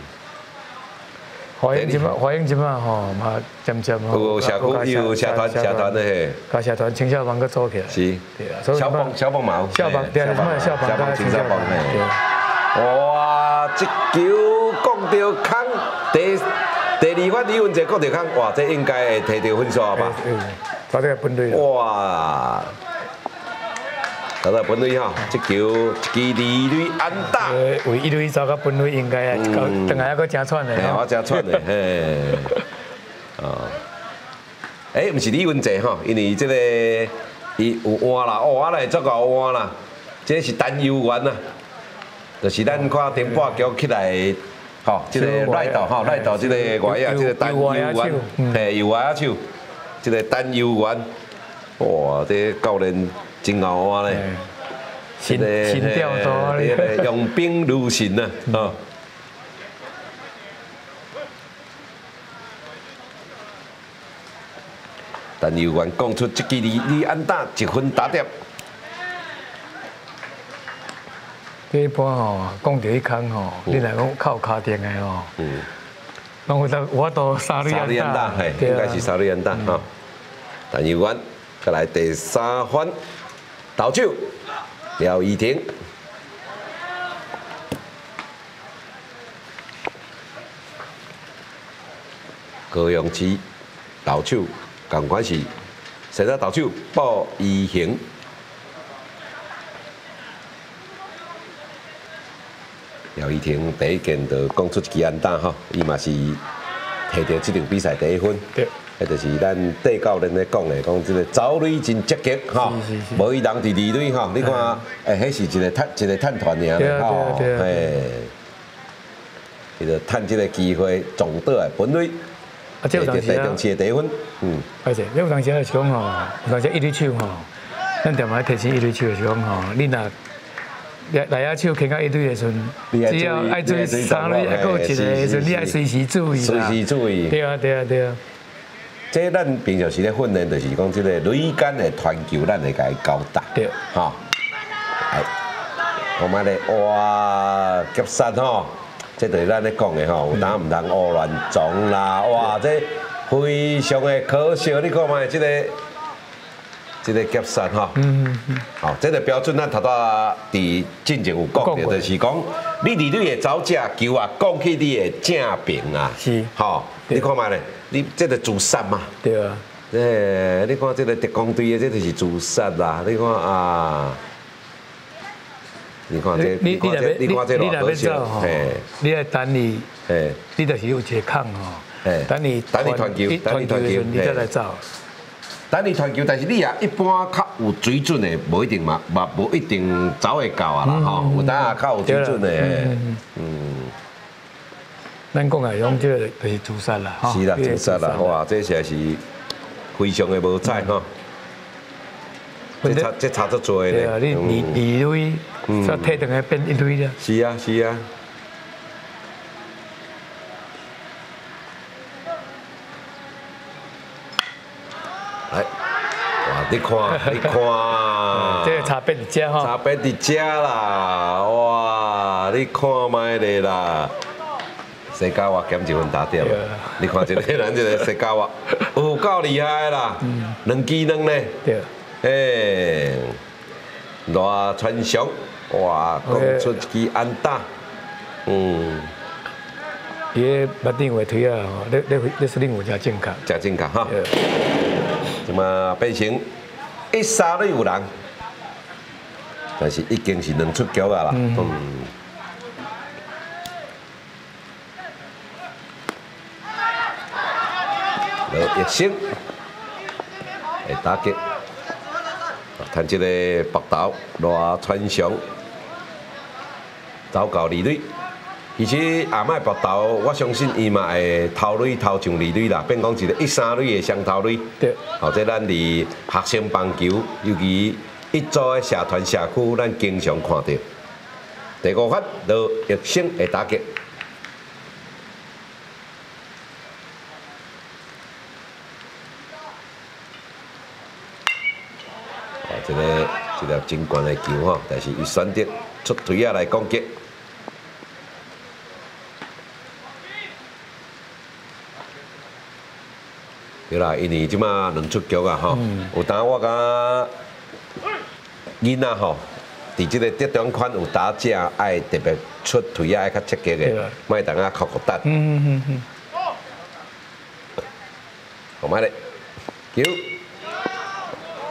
Speaker 2: 华英即摆，华英即摆吼嘛渐渐吼。
Speaker 1: 有社区有社团社团的嘿，
Speaker 2: 甲社团青少帮佮做起来。
Speaker 1: 是
Speaker 2: 对啊，
Speaker 1: 消防消防嘛有。
Speaker 2: 校帮对啊，即摆校帮
Speaker 1: 消防青少。哇，这球讲到空，第第二发李文杰讲到空，哇，这应该会摕到分数吧？
Speaker 2: 嗯，分对了。
Speaker 1: 哇！找到本垒哈，这球一支二垒安打，
Speaker 2: 呃，为一垒走到本垒应该啊，到等下还佫真喘的
Speaker 1: 嘿，我
Speaker 2: 吼。
Speaker 1: 真串的，嘿，啊，诶，毋 是李文杰吼，因为这个伊有换啦，哦，我来做个换啦，这是单游员呐，就是咱看顶半桥起来，吼，这个赖道吼，赖道这个外野，这个单游员，嘿，游外野手，这个单游员，哇，这教练真牛啊咧。
Speaker 2: 心心跳多
Speaker 1: 这个用兵如神啊！哦！但有员讲出这支李李安打一分打点，
Speaker 2: 这一般吼，讲到一空吼，你来讲靠卡定的吼，
Speaker 1: 嗯，
Speaker 2: 拢有得我都三
Speaker 1: 三垒安打，嘿，应该是三垒安打哈。但有员再来第三番倒手廖怡婷。高雄市投手同款是，现在投手鲍怡行，廖怡婷第一件就讲出一支安打吼，伊嘛是摕到这场比赛第一分。
Speaker 2: 对。
Speaker 1: 迄就是咱地教练咧讲的，讲即个走垒真积极吼无伊人伫二垒吼，你看，诶，迄是一个探一个探团尔咧吼，
Speaker 2: 对啊对啊
Speaker 1: 嘿，伊就趁即个机会撞倒来本垒，
Speaker 2: 啊，这有当时啊。
Speaker 1: 第一分，嗯，
Speaker 2: 而且这有当时就是讲吼，有当时一垒手吼，咱点来提醒一垒手就是讲吼，你若来来啊手牵到一堆的时阵，只要爱注意三类，还有一个时阵，你爱随时注意
Speaker 1: 随时注意。
Speaker 2: 对啊，对啊，对啊。
Speaker 1: 这咱平常时咧训练，就是讲即个垒杆的传球，咱会甲伊交代。
Speaker 2: 对。
Speaker 1: 哈。哎，我们咧哇，夹杀吼，即就是咱咧讲的吼，有当唔当乌乱撞啦？哇，即非常的可笑，你看嘛，这个。这个夹杀哈，嗯嗯嗯，好，这个标准咱头拄伫进前有讲着，就是讲你伫你的走架球啊，讲起你的正平啊，
Speaker 2: 是，
Speaker 1: 好，你看嘛咧，你这个自杀嘛，
Speaker 2: 对啊，
Speaker 1: 诶，你看这个特工队的，这就是自杀啦，你看啊，你看这，你看这，你看这老可笑，
Speaker 2: 嘿，你爱等你，嘿，你就是有一个坑吼，嘿，等你，
Speaker 1: 等你传球，等你传球，
Speaker 2: 你再来走。
Speaker 1: 等你传球，但是你也一般较有水准的，无一定嘛，嘛无一定走会到啊啦吼。有当也较有水准的，
Speaker 2: 嗯。咱讲啊，用，这个就是自杀啦，
Speaker 1: 是啦，自杀啦，哇，这实在是非常的无彩吼。这差这差足多
Speaker 2: 咧。对啊，你二二堆，再退等下变一堆了。
Speaker 1: 是啊，是啊哇。你看，你看，
Speaker 2: 这个差别伫遮吼，
Speaker 1: 差别伫遮啦，哇！你看卖咧啦，世界话减一分打掉，你看这个人这个世界话，有够厉害啦，两技能呢，
Speaker 2: 对，
Speaker 1: 哎，罗传祥，哇，讲出一支安打，嗯，
Speaker 2: 伊个目定位推啊，你你你是令我加健康，
Speaker 1: 加健康哈，怎么变形？一杀都有人，但是已经是两出局啊啦。嗯。来，叶星，会打击，看这个北岛罗川翔，走到二垒。其实阿麦北岛，我相信伊嘛会偷垒偷上二垒啦，变讲一个一三垒的双投垒。
Speaker 2: 对。
Speaker 1: 或者咱伫学生棒球，尤其一组的社团社区，咱经常看到。第五发到叶星会打击。哦，这个一粒真悬的球吼，但是伊选择出腿啊来攻击。对啦，因为即马两出局啊，吼，有当我甲囡仔吼，伫即个得中款有打者爱特别出腿啊，爱较积极的，莫当啊靠靠单。嗯嗯嗯。好买咧，球，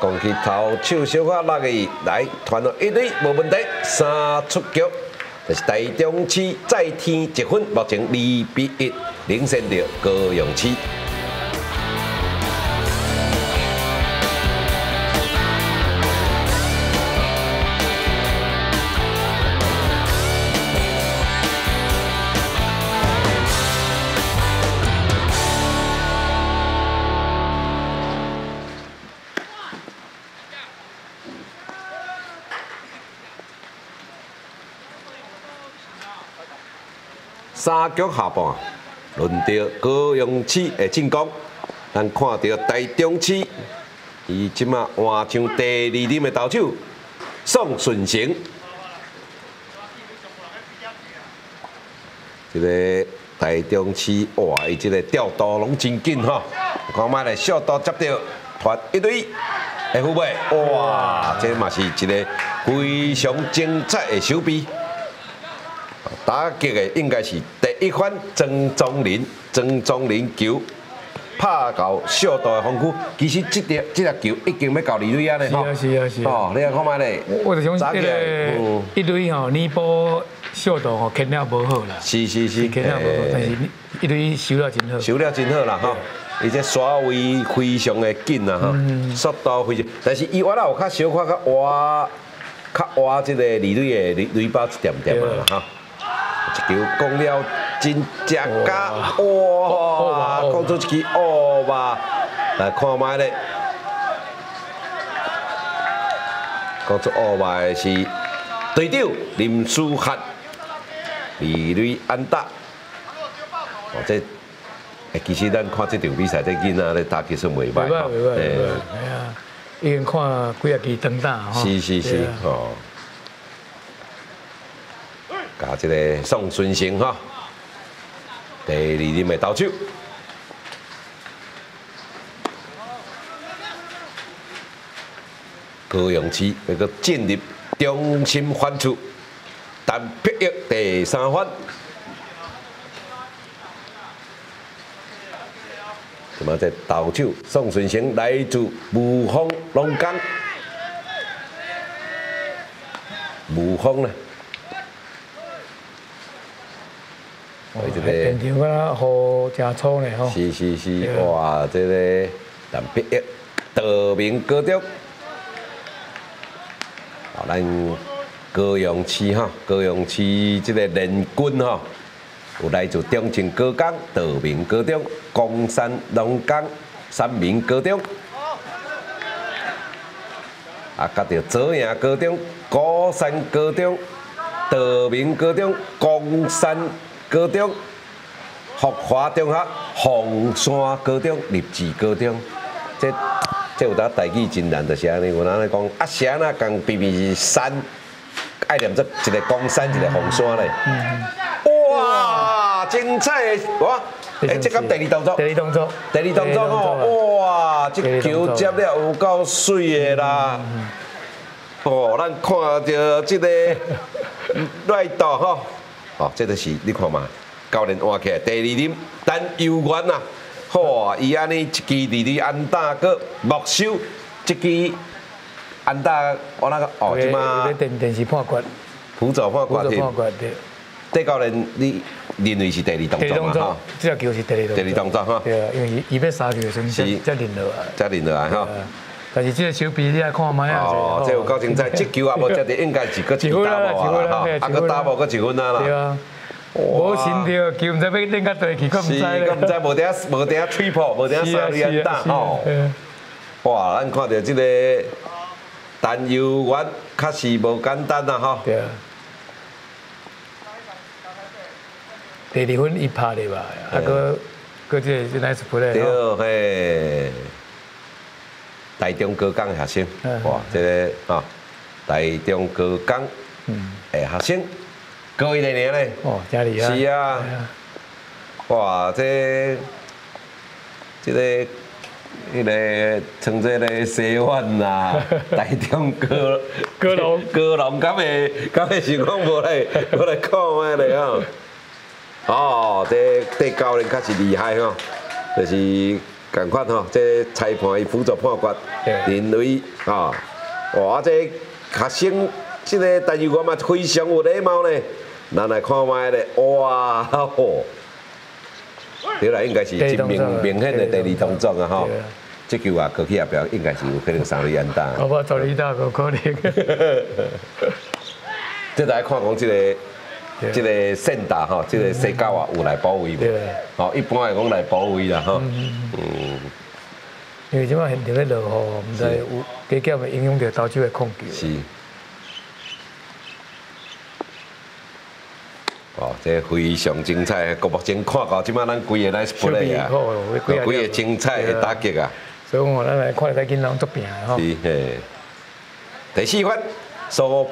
Speaker 1: 讲起头手小可六个，来团了一对无问题，三出局，就是台中市再添一分，目前二比一领先着高雄市。三局下半，轮到高雄市的进攻，咱看到台中市，伊即马换上第二任的投手宋顺成，这个台中市哇，伊这个调度拢真紧哈，看卖咧小刀接到传一堆，F 尾，哇，这嘛是一个非常精彩的手臂。打击的应该是一番曾宗林，曾宗林球拍到小道的防区，其实这条这条球已经要到二垒啊咧
Speaker 2: 吼。是啊是啊是啊。
Speaker 1: 哦，你看卖咧。
Speaker 2: 我就想这个一垒吼，尼波小道吼，肯定无好啦。
Speaker 1: 是是是，
Speaker 2: 肯定无好，但是一垒收了真好。
Speaker 1: 收了真好啦吼，而且刷位非常的紧啊哈，速度非常，但是伊我啦有较小可较挖，较挖这个二垒的垒垒包一点点啊哈。一球攻了真正甲，哇！讲出一支哦吧，来看卖咧。讲出哦吧的是队长林书汉，二垒安达。哦，这，其实咱看这场比赛，这囡仔咧打其实袂
Speaker 2: 歹，袂歹，袂歹，哎呀，已经看几啊支登打
Speaker 1: 吼。是是是，吼。加这个宋顺成哈，第二任的投手。高阳市那个进入中心番处，但必役第三番。那么在投手宋顺成来自武丰龙岗，武丰呢？
Speaker 2: 哦，电条啊，雨真粗呢吼。
Speaker 1: 是是是，哇，这个但必役道明高中。啊咱高阳市哈，高阳市这个联军哈，有来自中正高岗、道明高中、江山龙岗、三明高中，啊，甲着左营高中、高山高中、道明高中、江山高中、福华中学、凤山高中、立志高中，这。这有当代志真难，就是安尼。有人咧讲，啊，啥那讲比比山，爱念做一个江山，一个红山咧。哇，精彩！哇，哎，这个第二动作，
Speaker 2: 第二动作，
Speaker 1: 第二动作吼，哇，这球接了有够水的啦。哦，咱看到这个来到吼，哦，这就是你看嘛，教练换起来第二点，但有缘呐。好，伊安尼一支弟弟安大个木修，一支安大我那个哦，即嘛
Speaker 2: 电电视判决，
Speaker 1: 辅助判决，
Speaker 2: 辅判决对。
Speaker 1: 这教练你认为是第二动作嘛？哈，
Speaker 2: 这个球是第二动作。
Speaker 1: 第二动作哈。
Speaker 2: 对啊，因为伊伊要杀球，所以才才认落来。
Speaker 1: 才认落来哈。
Speaker 2: 但是这个手臂你来看卖啊。
Speaker 1: 哦，这有够精彩，这球也无 接的，应该是个一分啦，哈，啊个打无个一分啦。
Speaker 2: 对啊。无心着，球毋知要练到地去，佫毋知咧。
Speaker 1: 是，佫毋知无顶无顶吹破，无顶三连打吼。哇，咱看到即个陈友元，确实无简单啊吼。
Speaker 2: 对啊。第二分一拍的吧，啊个个即个 nice play
Speaker 1: 对嘿。台中高工学生，哇，这个啊，台中高工诶学生。高一年嘞，
Speaker 2: 哦，家里啊，
Speaker 1: 是啊，哇，这这个迄个称这个西苑啊，台中高
Speaker 2: 高龙
Speaker 1: 高龙，敢会敢会是讲无来无来看卖咧吼？哦，这这教练确实厉害吼，就是共款吼，这裁判伊辅助判决，认为啊，哇，这学生这个但是我嘛非常有礼貌呢。咱来看卖咧，哇吼！对啦，应该是真明明显的第二动作啊吼。这球啊，过去也表应该是有可能三里安打。
Speaker 2: 我无三里打个可能。
Speaker 1: 这来看讲这个，这个圣达吼，这个细高啊有来保卫无？吼，一般来讲来保卫啦吼。嗯。
Speaker 2: 因为即摆现场咧落雨，毋知有加减会影响到投手的控球。
Speaker 1: 是。哦，这非常精彩，目前看到即摆咱规个来是不赖啊，规个精彩的打击啊。
Speaker 2: 所以我咱来看下囡仔作病吼。
Speaker 1: 是嘿。第四番，苏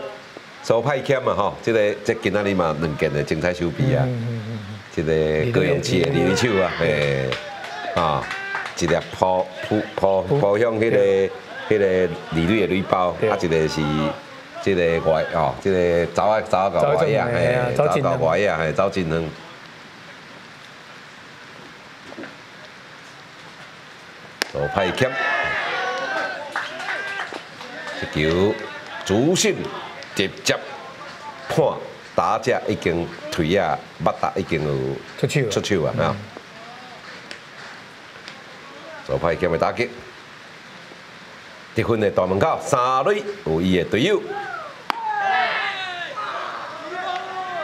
Speaker 1: 苏派遣嘛吼，即个即今仔日嘛两件的精彩手臂啊。嗯嗯嗯个高阳市的李手啊，嘿，啊，一粒抛扑抛抛向迄个迄个李队的垒包，啊，一个是。即个外哦，即个走啊走啊个外啊，嘿，走个外啊，嘿，走进能。做派欠，一球主审直接判打者已经腿啊，捌打已经有
Speaker 2: 出手
Speaker 1: 出手啊，啊！左派遣的打击。得分的大门口，三垒有伊的队友，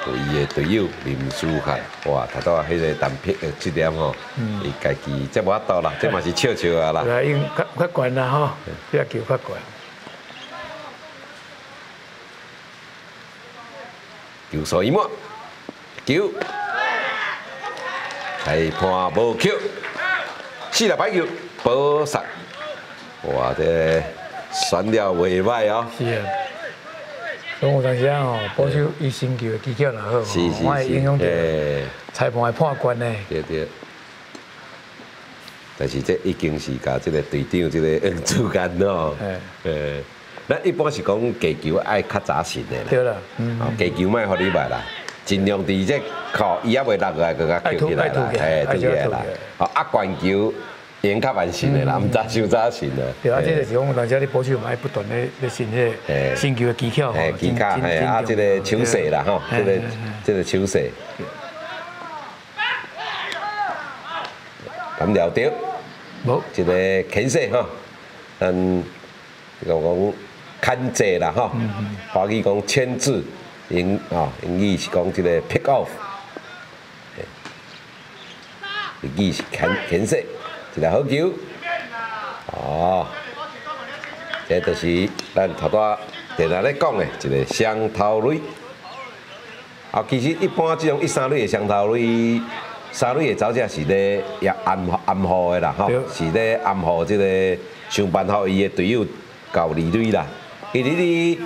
Speaker 1: 有伊的队友林书汉，哇，睇到迄个单撇的这点吼，伊家己这无法度啦，这嘛是笑笑啊啦。
Speaker 2: 对因较较悬啦吼，比较球较悬。
Speaker 1: 球数一末，球，裁判无球，四六排球，保杀。哇，这选了袂歹哦。
Speaker 2: 是啊。所以有当时啊吼，保守伊新球的技巧也好吼，
Speaker 1: 我
Speaker 2: 会影响到裁判的判决呢。
Speaker 1: 对对。但是这已经是甲这个队长这个恩主干咯。诶。咱一般是讲击球爱较早醒的啦。
Speaker 2: 对啦。嗯。
Speaker 1: 击球莫互你买啦，尽量伫这靠伊也未落来，佮佮扣起来啦，
Speaker 2: 嘿，
Speaker 1: 对起来啦。啊，压关球。演较完成的啦，毋早收早醒的。
Speaker 2: 对啊，这就是讲，人家你保守嘛，不断的咧训这新球的技巧，
Speaker 1: 技巧，啊，这个手势啦，吼，这个这个手势。咁了掉，
Speaker 2: 无，
Speaker 1: 一个牵势吼，嗯，讲讲牵制啦，吼，华语讲牵制，英啊英语是讲即个 pick off，英语是牵牵势。一个好球，哦，这就是咱头多电台咧讲的一个双头垒。啊，其实一般即种一三垒的双头垒，三垒的走者是咧也暗暗号的啦，吼，是咧暗号即个想办法伊的队友到二垒啦。因为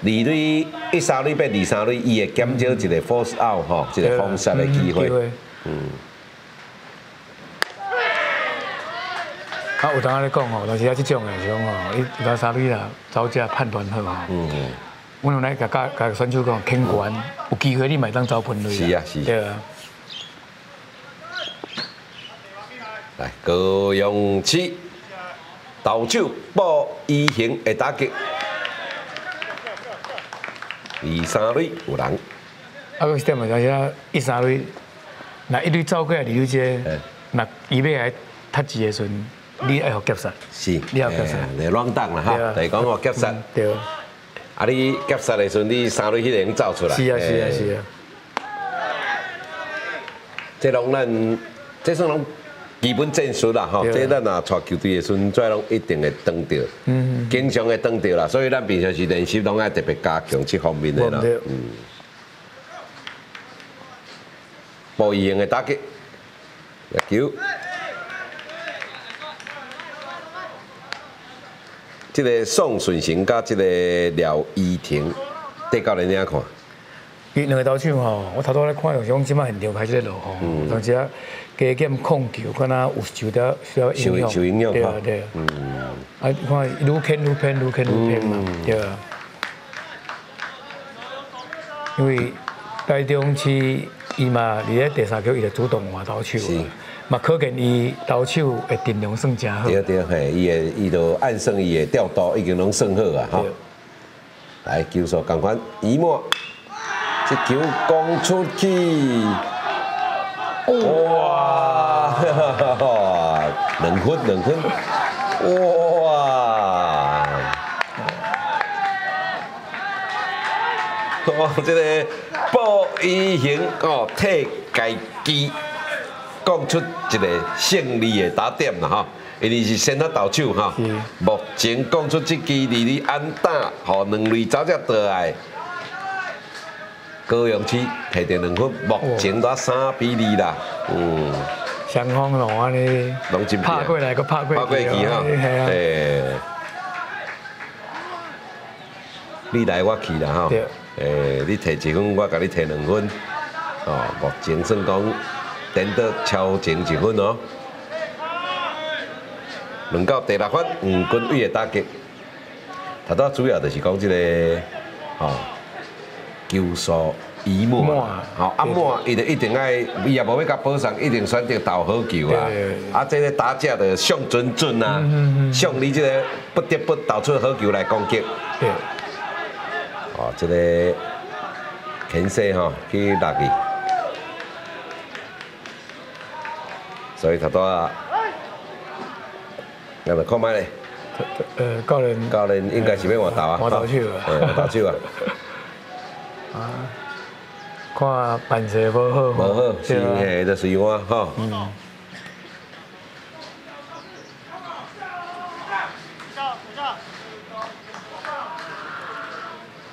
Speaker 1: 你二垒一三垒变二三垒，伊会减少一个 force out 吼，一个封杀的机会，嗯。
Speaker 2: 啊，有当下咧讲吼，但是啊，即种诶是讲吼，伊伊三米啦，走者判断好吼。嗯嗯。阮有来甲甲甲选手讲，轻悬有机会你买当走分类
Speaker 1: 是啊是。
Speaker 2: 对啊。
Speaker 1: 来，高勇气，倒手报一形的打击，二三垒有人。
Speaker 2: 啊，个是点嘛？但是啊，一三垒，那一垒走过来，二垒这，那伊要来踢字的时阵。你爱学夹杀，
Speaker 1: 是，
Speaker 2: 你要夹杀，
Speaker 1: 你乱打啦哈，就是讲我夹杀，
Speaker 2: 对。
Speaker 1: 啊，你夹杀的时阵，你三垒迄个走出来，
Speaker 2: 是啊是啊是啊。
Speaker 1: 这拢咱，这算拢基本战术啦吼，这咱若带球队的时阵，最拢一定会登到，嗯，经常会登到啦，所以咱平常时练习拢爱特别加强这方面的啦，嗯。无异型的打击，球。这个宋顺成甲这个廖依婷，对教练怎看？
Speaker 2: 伊两个投手吼，我头拄咧看，像即摆现场开始落雨，而且加减控球，可能有受到需要影响，
Speaker 1: 受影响
Speaker 2: 对啊对啊。嗯。啊，看愈偏愈偏愈偏愈偏嘛，对啊。因为台中市伊嘛，伫咧第三局伊就主动换投手。嘛，可见伊投手会尽量算真好。
Speaker 1: 对对嘿，伊诶伊都按算伊的调度已经拢算好啊，哈。来，球数赶快一末，这球攻出去，哇，两分两分，哇，哇，这个鲍一型哦，替家己。讲出一个胜利的打点啦哈，因为是先啊投手哈，目前讲出这支二哩安打，吼两队走只倒来，高阳区摕到两分，目前在三比二啦，嗯，
Speaker 2: 双方拢安尼，拍过来个拍过去拍过去哈，
Speaker 1: 诶，你来我去啦哈，诶，你摕一分，我甲你摕两分，哦，目前算讲。等到超前一分哦，轮到第六分黄军伟的打击，他都主要就是讲这个哦，球数一满，好阿满伊就一定爱，伊也无要甲保上，一定选择投好球啊，啊这个打者的上准准啊，向你即个不得不投出好球来攻击，
Speaker 2: 对，
Speaker 1: 哦这个肯西吼去打去。所以他多啊，那么看麦咧？
Speaker 2: 呃，教练。
Speaker 1: 教练应该是要换投啊，
Speaker 2: 换投手
Speaker 1: 啊，换投手啊。
Speaker 2: 啊，看办事无好，
Speaker 1: 无好，是嘿，就是我哈。嗯。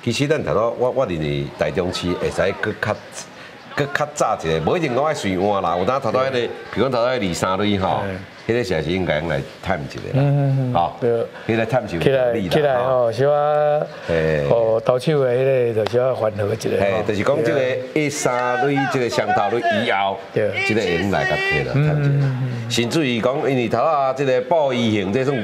Speaker 1: 其实咱头拄我我认为台中市会使佫較佫较早一个，无一定讲爱随换啦。有當頭拄迄个，比如講頭拄迄二三类吼，迄個時是应该用来探一下啦，吼，迄个探一下。
Speaker 2: 起來起來吼，小可，哦，投手的迄个就小可緩和一下。
Speaker 1: 誒，就是讲即个一三类，即个上头类以后，即个会用来甲摕啦，探一下。甚至于讲，因為頭啊，即个保異型这种。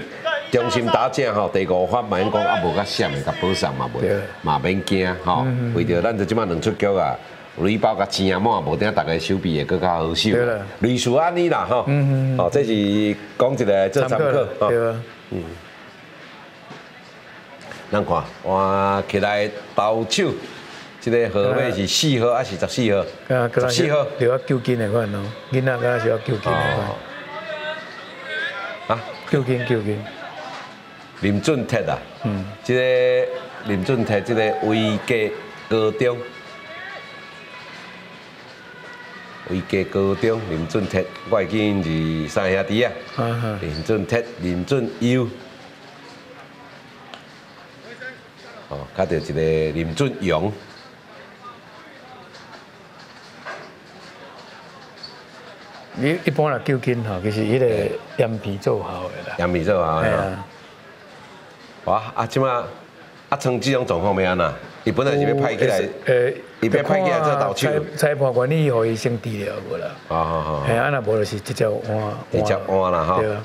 Speaker 1: 中心打正吼，第五發萬講啊无甲闪的，甲保送嘛袂，嘛免惊吼。为着咱就即馬兩出局啊，鋁包甲钱啊滿，無定大家手臂會更較好手。類似安尼啦吼，哦，这是讲一个做參考。对啊。嗯。咱看，換起来投手，這个号码是四號還是十四號？十四號。
Speaker 2: 就要救筋的款咯，囡仔敢是要救筋的款。啊？救筋救筋。
Speaker 1: 林俊鐵啊，嗯，即个林俊鐵，即个威家高中，威家高中林俊铁，我已經是三兄弟啊，林俊铁、林俊友，哦，加着一个林俊勇，
Speaker 2: 你一般來救筋吼，其實伊个羊皮做好的啦，
Speaker 1: 羊皮做好的。哇！啊，即馬啊，像這種狀況咩啊？呐，伊本来是要派起来，呃，伊要派起来做投手。
Speaker 2: 裁判管理可以先治疗无啦。
Speaker 1: 好好好。
Speaker 2: 係啊，那无就是直接换。
Speaker 1: 直接换啦，吼。对啊。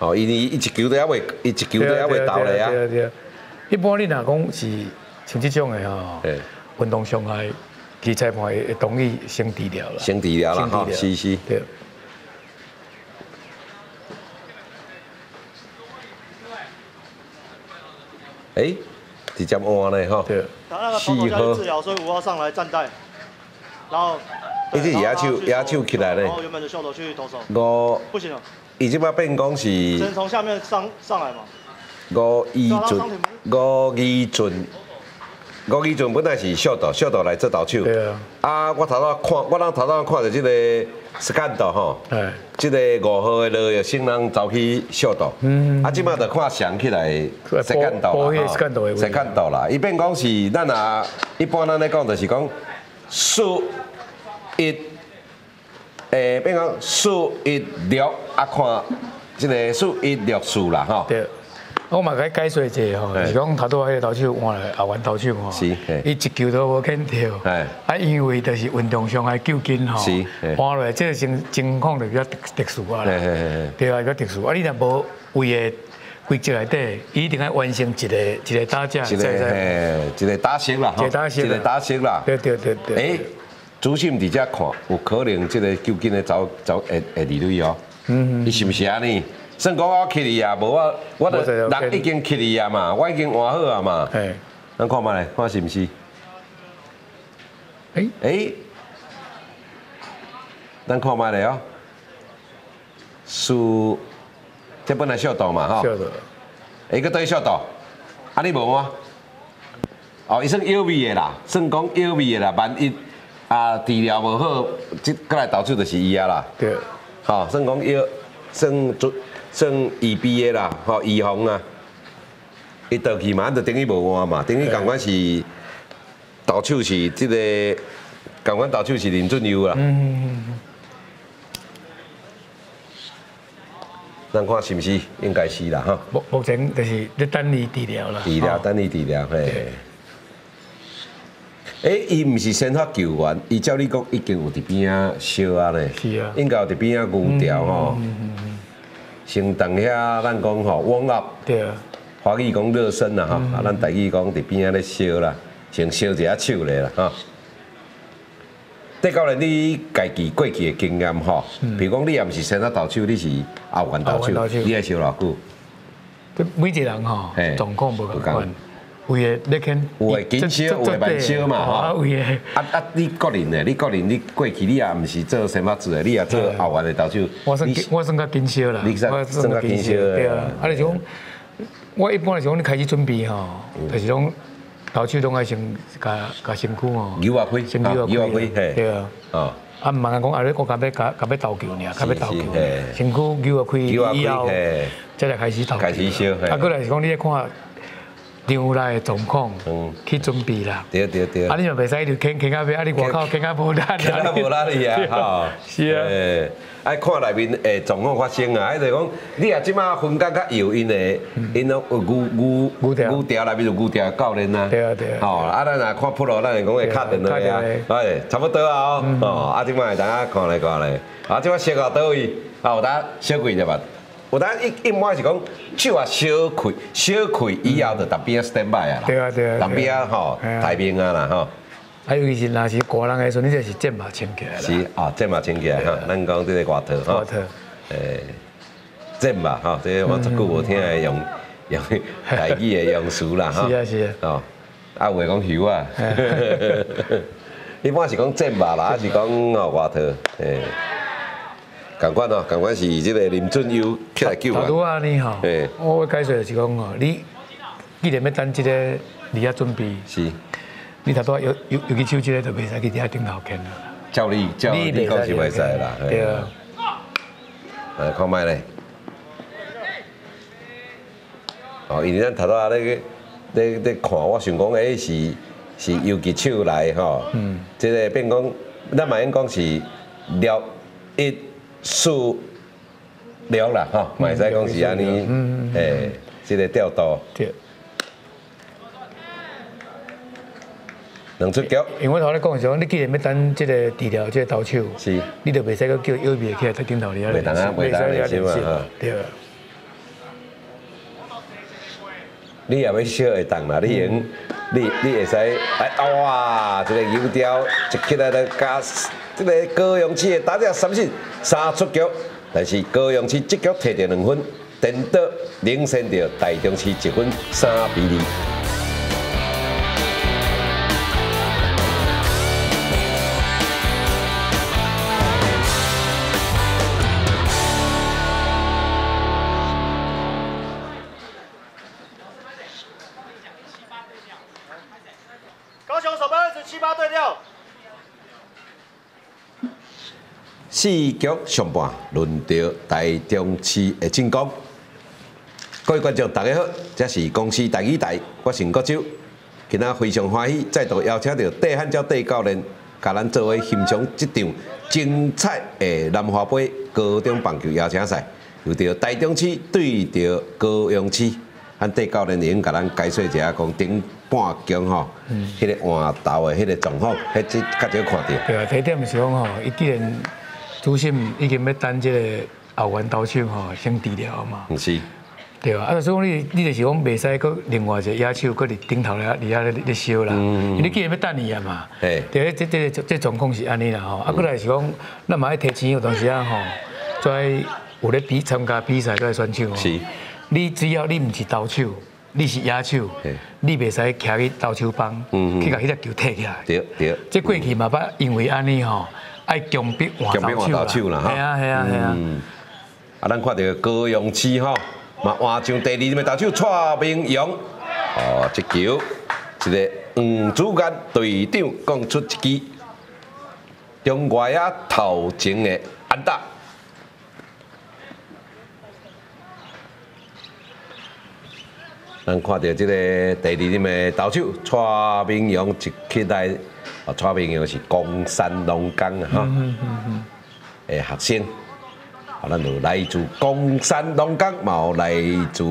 Speaker 1: 哦，伊伊一球都还未，伊一球都还未投咧啊。
Speaker 2: 对对对。一般你若讲是像即种的吼，运动伤害，其裁判会同意先治疗啦。
Speaker 1: 先治疗啦，哈，是是。对。哎，直接弯嘞吼，
Speaker 3: 四號治疗，所以五号上来站代，然后，
Speaker 1: 一隻野手野手起来嘞，
Speaker 3: 然后原本的秀頭去投手，
Speaker 1: 五
Speaker 3: 不行了，
Speaker 1: 已经把變講是，
Speaker 3: 只能从下面上上来嘛，
Speaker 1: 五一准，五二準，五二準本来是秀頭，秀頭來做投手，
Speaker 2: 对啊，
Speaker 1: 啊，我頭頭看，我當頭頭看到這個。是干道吼，哎，即个五号的落葉先人走去小道，嗯，啊，即摆就看想起來是干道啦，是干道啦，伊变讲是咱啊，一般咱咧讲就是講數一，誒，變講數一六啊，看即個數一六數啦，吼。
Speaker 2: 我嘛甲伊解說者吼，是讲头拄迄个投手換來後援投手吼，是伊一球都无肯跳，啊，因为就是运动伤害救筋吼，换来即个情情况就比较特殊啊啦，对啊，比较特殊。啊，你若无为诶。规则内底，一定要完成一个一个打者，
Speaker 1: 一个一个打擊啦，一个打擊，一个打擊啦。
Speaker 2: 對對對對。
Speaker 1: 誒，主審佇遮看，有可能即个究竟咧走走会会离队哦。嗯嗯。你是毋是安尼？算讲我去你啊，无我我著人已经去你啊嘛，我已经换好啊嘛。嘿，咱看觅咧，看是毋是？誒誒，咱看觅咧哦。输，这本来小道嘛，吼。小道。誒，個對小道，啊你无吗？哦，伊算有味的啦，算講有味的啦，万一啊治疗无好，即過來投诉就是伊啊啦。对。好，算講有，算做。算預備的啦，吼預防啊！伊倒去嘛，就等于无换嘛，等于共款是投手是即个共款投手是林俊佑啦。嗯嗯嗯。咱看是毋是应该是啦，哈。
Speaker 2: 目目前就是咧等伊治疗啦。
Speaker 1: 治疗，等伊治疗，嘿。诶，伊毋是先发球员，伊照你讲已经有伫边啊烧啊咧。是啊。应该有伫边啊牛条吼。嗯嗯嗯。先当遐，咱讲吼 up，對啊，華語講熱身啦，吼，啊，咱台语讲伫边仔咧烧啦，先烧一下手咧啦，吼。即教练，你家己过去的经验吼，比如讲你也毋是先啊投手，你是后援投手，你爱烧偌久？
Speaker 2: 每一个人吼，状况无共款。有的，你肯
Speaker 1: 有誒緊燒，有誒慢燒嘛，吼。有誒。啊啊，你個人誒，你個人你過去你也毋是做先發子誒，你也做後援誒投手。
Speaker 2: 我算我算較緊燒啦。
Speaker 1: 我算較緊燒。
Speaker 2: 對啊，啊，你講，我一般來講，你開始準備吼，就是講投手攏愛先甲甲身軀吼。
Speaker 1: 牛啊開，
Speaker 2: 先牛啊
Speaker 1: 開，
Speaker 2: 對啊。哦。啊，毋茫講啊，你國家要甲甲要投球爾，甲要投球，身軀牛啊開以後，再來開始投。
Speaker 1: 開始燒。
Speaker 2: 啊，過來是講你咧看。场内的状况去准备啦。
Speaker 1: 对对对。
Speaker 2: 啊，你又袂使就傾傾下邊，啊你外口傾下無力，
Speaker 1: 傾下無力啊，吼。
Speaker 2: 是啊。
Speaker 1: 誒，愛看内面诶状况发生啊，迄就讲你啊，即馬分工較有因诶，因攏牛牛牛調內面就牛調教練啊。
Speaker 2: 對啊对啊。
Speaker 1: 吼，啊咱若看普羅，咱會講會卡頓落去啊。係，差不多啊，哦，啊即馬會當啊看來看來，啊即馬適合倒位，啊有當小貴就吧。有當一一般是讲手啊小开小开以后就特別 stand by 啊啦，
Speaker 2: 對啊对啊，
Speaker 1: 吼太平啊啦吼。
Speaker 2: 啊，尤其是若是個人來說，你就是正嘛穿起來啦。
Speaker 1: 是啊，正嘛穿起来哈，咱讲这个外套哈。
Speaker 2: 外套。
Speaker 1: 诶，正馬哈，這我足久无听的用用台语的用词啦哈。
Speaker 2: 是啊是啊。
Speaker 1: 哦，啊有誒講休啊。一般是讲正嘛啦，还是讲哦外套誒。共款哦，共款是即个林俊佑起来救啊。
Speaker 2: 拄安尼吼，我解释就是讲吼，你既然要等即个你要准备，
Speaker 1: 是，
Speaker 2: 你头拄有有有去手即个就袂使去遐頂頭牽啦。
Speaker 1: 照你照你讲是袂使啦。
Speaker 2: 对啊。
Speaker 1: 來看覓咧。哦，因为咱头拄啊咧咧咧看，我想讲诶是是游击手来吼。嗯。即个变讲，咱嘛应讲是廖一。數量啦，吼，咪使講是安尼，誒，即个调度，两出脚。
Speaker 2: 因为我頭咧讲是講，你既然要等即个治疗，即个投手，
Speaker 1: 是，
Speaker 2: 你就袂使個叫右邊起来在頂頭裡啊，
Speaker 1: 袂当啊，袂當練習嘛，
Speaker 2: 对。
Speaker 1: 你也要小会动啦，你用，你你会使，哎，哇，这个油条一起來就加。这个高雄市的打者三胜三出局，但是高雄市这局摕到两分，颠倒领先到台中市一分三比二。四局上半轮到台中市的进攻，各位观众大家好，这是公司第二代，我是郭洲，今仔非常欢喜再度邀请到戴漢椒戴教练，甲咱作为欣赏这场精彩的南华杯高中棒球邀请赛，由着台中市对着高雄市，咱戴教练已经甲咱解说一下，讲顶半局吼，迄个换投的迄个状况，迄只较少看到。
Speaker 2: 对啊，第一點是讲吼，伊既然主審已经要等這個後援投手吼先治療嘛，
Speaker 1: 是，
Speaker 2: 对啊，啊，所以你你就是讲袂使搁另外一个野手搁伫顶头咧，伫遐咧咧烧啦，因為你既然要等伊啊嘛，對，這這這這狀況是安尼啦吼，啊，过来是讲，咱嘛爱提钱有当时啊吼，在有咧比参加比賽個選手哦，是，你只要你毋是投手，你是野手，你袂使徛去投手帮，去甲迄只球踢起来。
Speaker 1: 对对，
Speaker 2: 即过去嘛捌因为安尼吼。愛強逼換投手啦，係啊係啊係啊！
Speaker 1: 啊，咱看到高陽市吼，嘛换上第二名投手蔡明阳，哦，一球，一个黄子賢隊長講出一支中外啊头前的安打。咱看到这个第二名的投手蔡明阳一起來。啊，蔡明陽是江山龍崗啊，哈，诶，学生，啊，咱就来自江山龙江，嘛有来自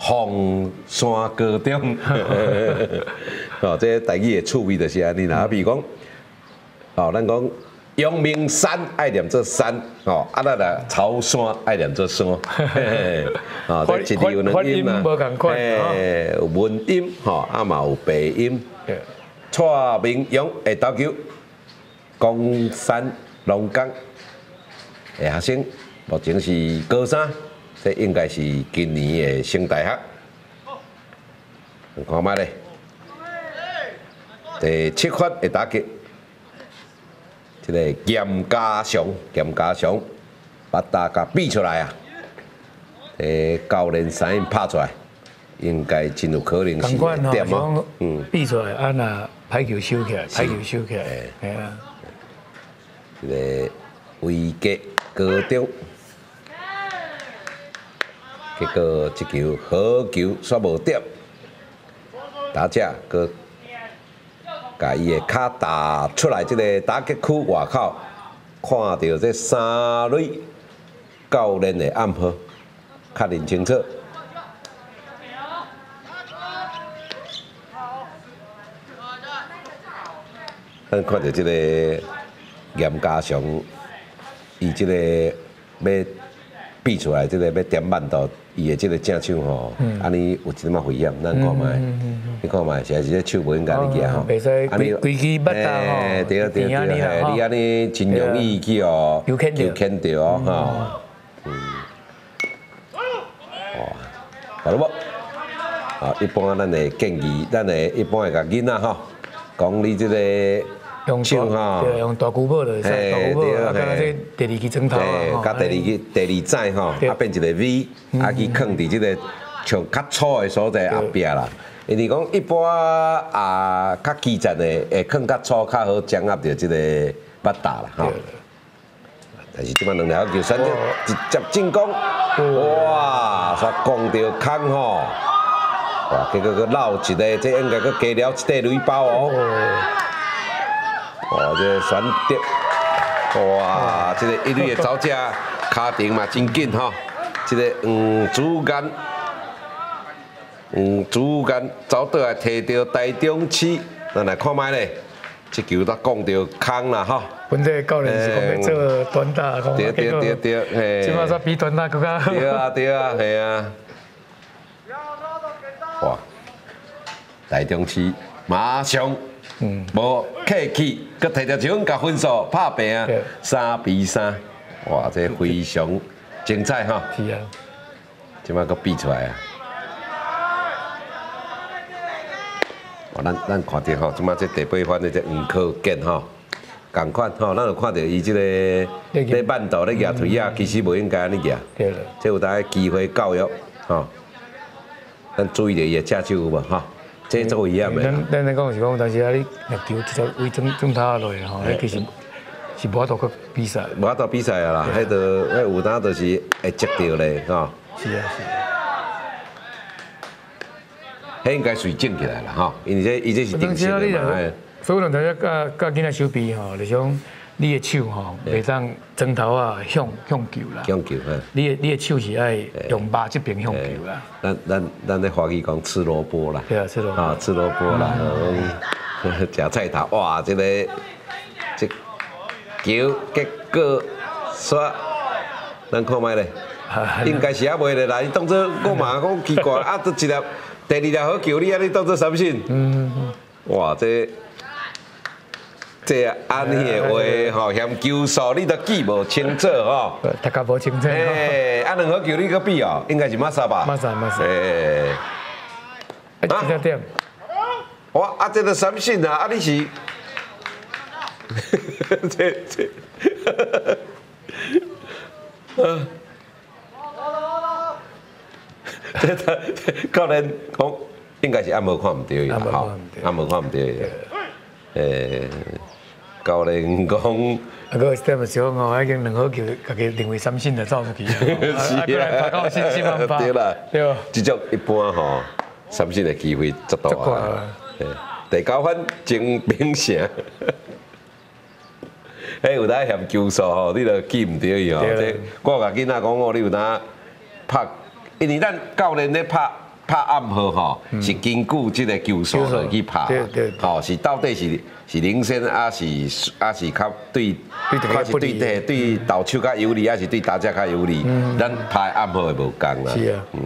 Speaker 1: 鳳山高中，哦，這台語嘅趣味就是安尼啦，比如讲，哦，咱讲。阳明山爱念做山，哦，啊，咱的潮山爱念做山，哦，這一字有兩音嘛，誒，有文音，吼，啊嘛有白音。蔡明勇的投球，江山龙江的学生，目前是高三，这应该是今年的升大学。你。看覓咧，第七發誒打击，这个严家祥，严家祥把大家比出来啊！诶教練聲音拍出来，应该真有可能是點啊？
Speaker 2: 嗯，比出来啊那。排球收起来，排球收起来，系啊！
Speaker 1: 這個威格高中，结果一球好球煞無點，打者佮甲伊的脚打出来，即个打击区外口，看到这三垒教练的暗号，确认清楚。咱看到即个严家祥，伊即个要比出来，即个要点慢度，伊的即个正手吼，安尼有一点仔危险，咱看卖，你看卖，现在是手无应该你举吼，
Speaker 2: 袂使规规矩捌打吼，
Speaker 1: 对对对，嘿，你安尼真容易去哦，
Speaker 2: 有牵着，
Speaker 1: 有牵着哦，吼，嗯，哇，好了无？啊，一般咱的建议，咱的一般会甲囡仔吼，讲你即个。
Speaker 2: 用手哈，对，用大鼓宝就使，大鼓宝啊，敢若这第二支砖头啊，
Speaker 1: 甲第二支第二仔吼，啊变一个 V，啊去放伫即个像较粗的所在后壁啦。因为讲一般啊较基层的会放较粗较好掌握着即个八达啦吼。但是即摆两条球选择直接进攻，哇，煞攻着空吼，哇，结果佫漏一个，这应该佫加了一块雷包哦。哇！这选择，哇！这个一队的走者卡停嘛真紧哈。这个黄主干，嗯主干走倒来摕到台中市，咱来看卖咧。这球都讲到空啦哈。
Speaker 2: 本地教练是讲要做短打，讲
Speaker 1: 对对对对，嘿。
Speaker 2: 起码说比短打更加好。
Speaker 1: 对啊对啊，系啊。台中市马上。嗯，无客气，佮摕着球甲分数拍平，三比三，哇，这非常精彩哈！
Speaker 2: 是啊，
Speaker 1: 即摆佮比出来啊！哇，咱咱看着吼，即摆这第八番的这黄科健吼，共款吼，咱有看到伊即个咧半道咧举腿啊，其实无应该安尼举，
Speaker 2: 对了，
Speaker 1: 这有大家机会教育吼，咱注意着伊的正手有无吼？这做一样的。
Speaker 2: 咱咱来讲是讲，但是啊，你入球直接为中中塔落吼，迄其实是无法度去比赛。
Speaker 1: 无法度比赛啊啦，迄个迄有当就是会接到咧，吼。
Speaker 2: 是啊是。
Speaker 1: 迄应该水正起来了吼，因为这伊这是定性的嘛。
Speaker 2: 所以人大家教教囡仔手臂吼，就像。你的手吼，袂当砖头啊向向球啦。
Speaker 1: 向球，啊。
Speaker 2: 你的你的手是爱用把这边向球啦。
Speaker 1: 咱咱咱咧华语讲吃萝卜啦。
Speaker 2: 对啊，吃萝卜。
Speaker 1: 啊，吃萝卜啦。食菜头，哇，这个这球结果煞，咱看卖咧，应该是还袂咧啦。你当作我嘛讲奇怪，啊，这一粒第二粒好球，你安尼当作三信？嗯嗯。哇，这。这安尼的话吼，嫌球数你都记无清楚吼。
Speaker 2: 大家无清楚。
Speaker 1: 哎，啊两个球你个比哦，应该是马萨吧？
Speaker 2: 马萨马萨。哎。啊？几点？
Speaker 1: 哇！啊，这个三信啊，啊你是？这 这。啊。这他教练讲，应该是暗无看唔对
Speaker 2: 的，
Speaker 1: 哈，暗无看唔对的。诶。教练讲，
Speaker 2: 啊，个这么少哦，已经两好球，家己认为三星的走出去啊，
Speaker 1: 是啊，
Speaker 2: 大家信心满满，
Speaker 1: 对啦，
Speaker 2: 对哦，
Speaker 1: 这种一般吼，三星的机会足大啊，第九分真明显，哎，有当嫌球数吼，你都记唔到伊哦，这我甲囡仔讲哦，你有当拍，因为咱教练咧拍。拍暗号吼，是根据即个球数去拍，吼是到底是是领先，还是还是较对，还是对对对投手较有利，还是对打者较有利？咱拍暗号会无共啦。
Speaker 2: 是啊，嗯。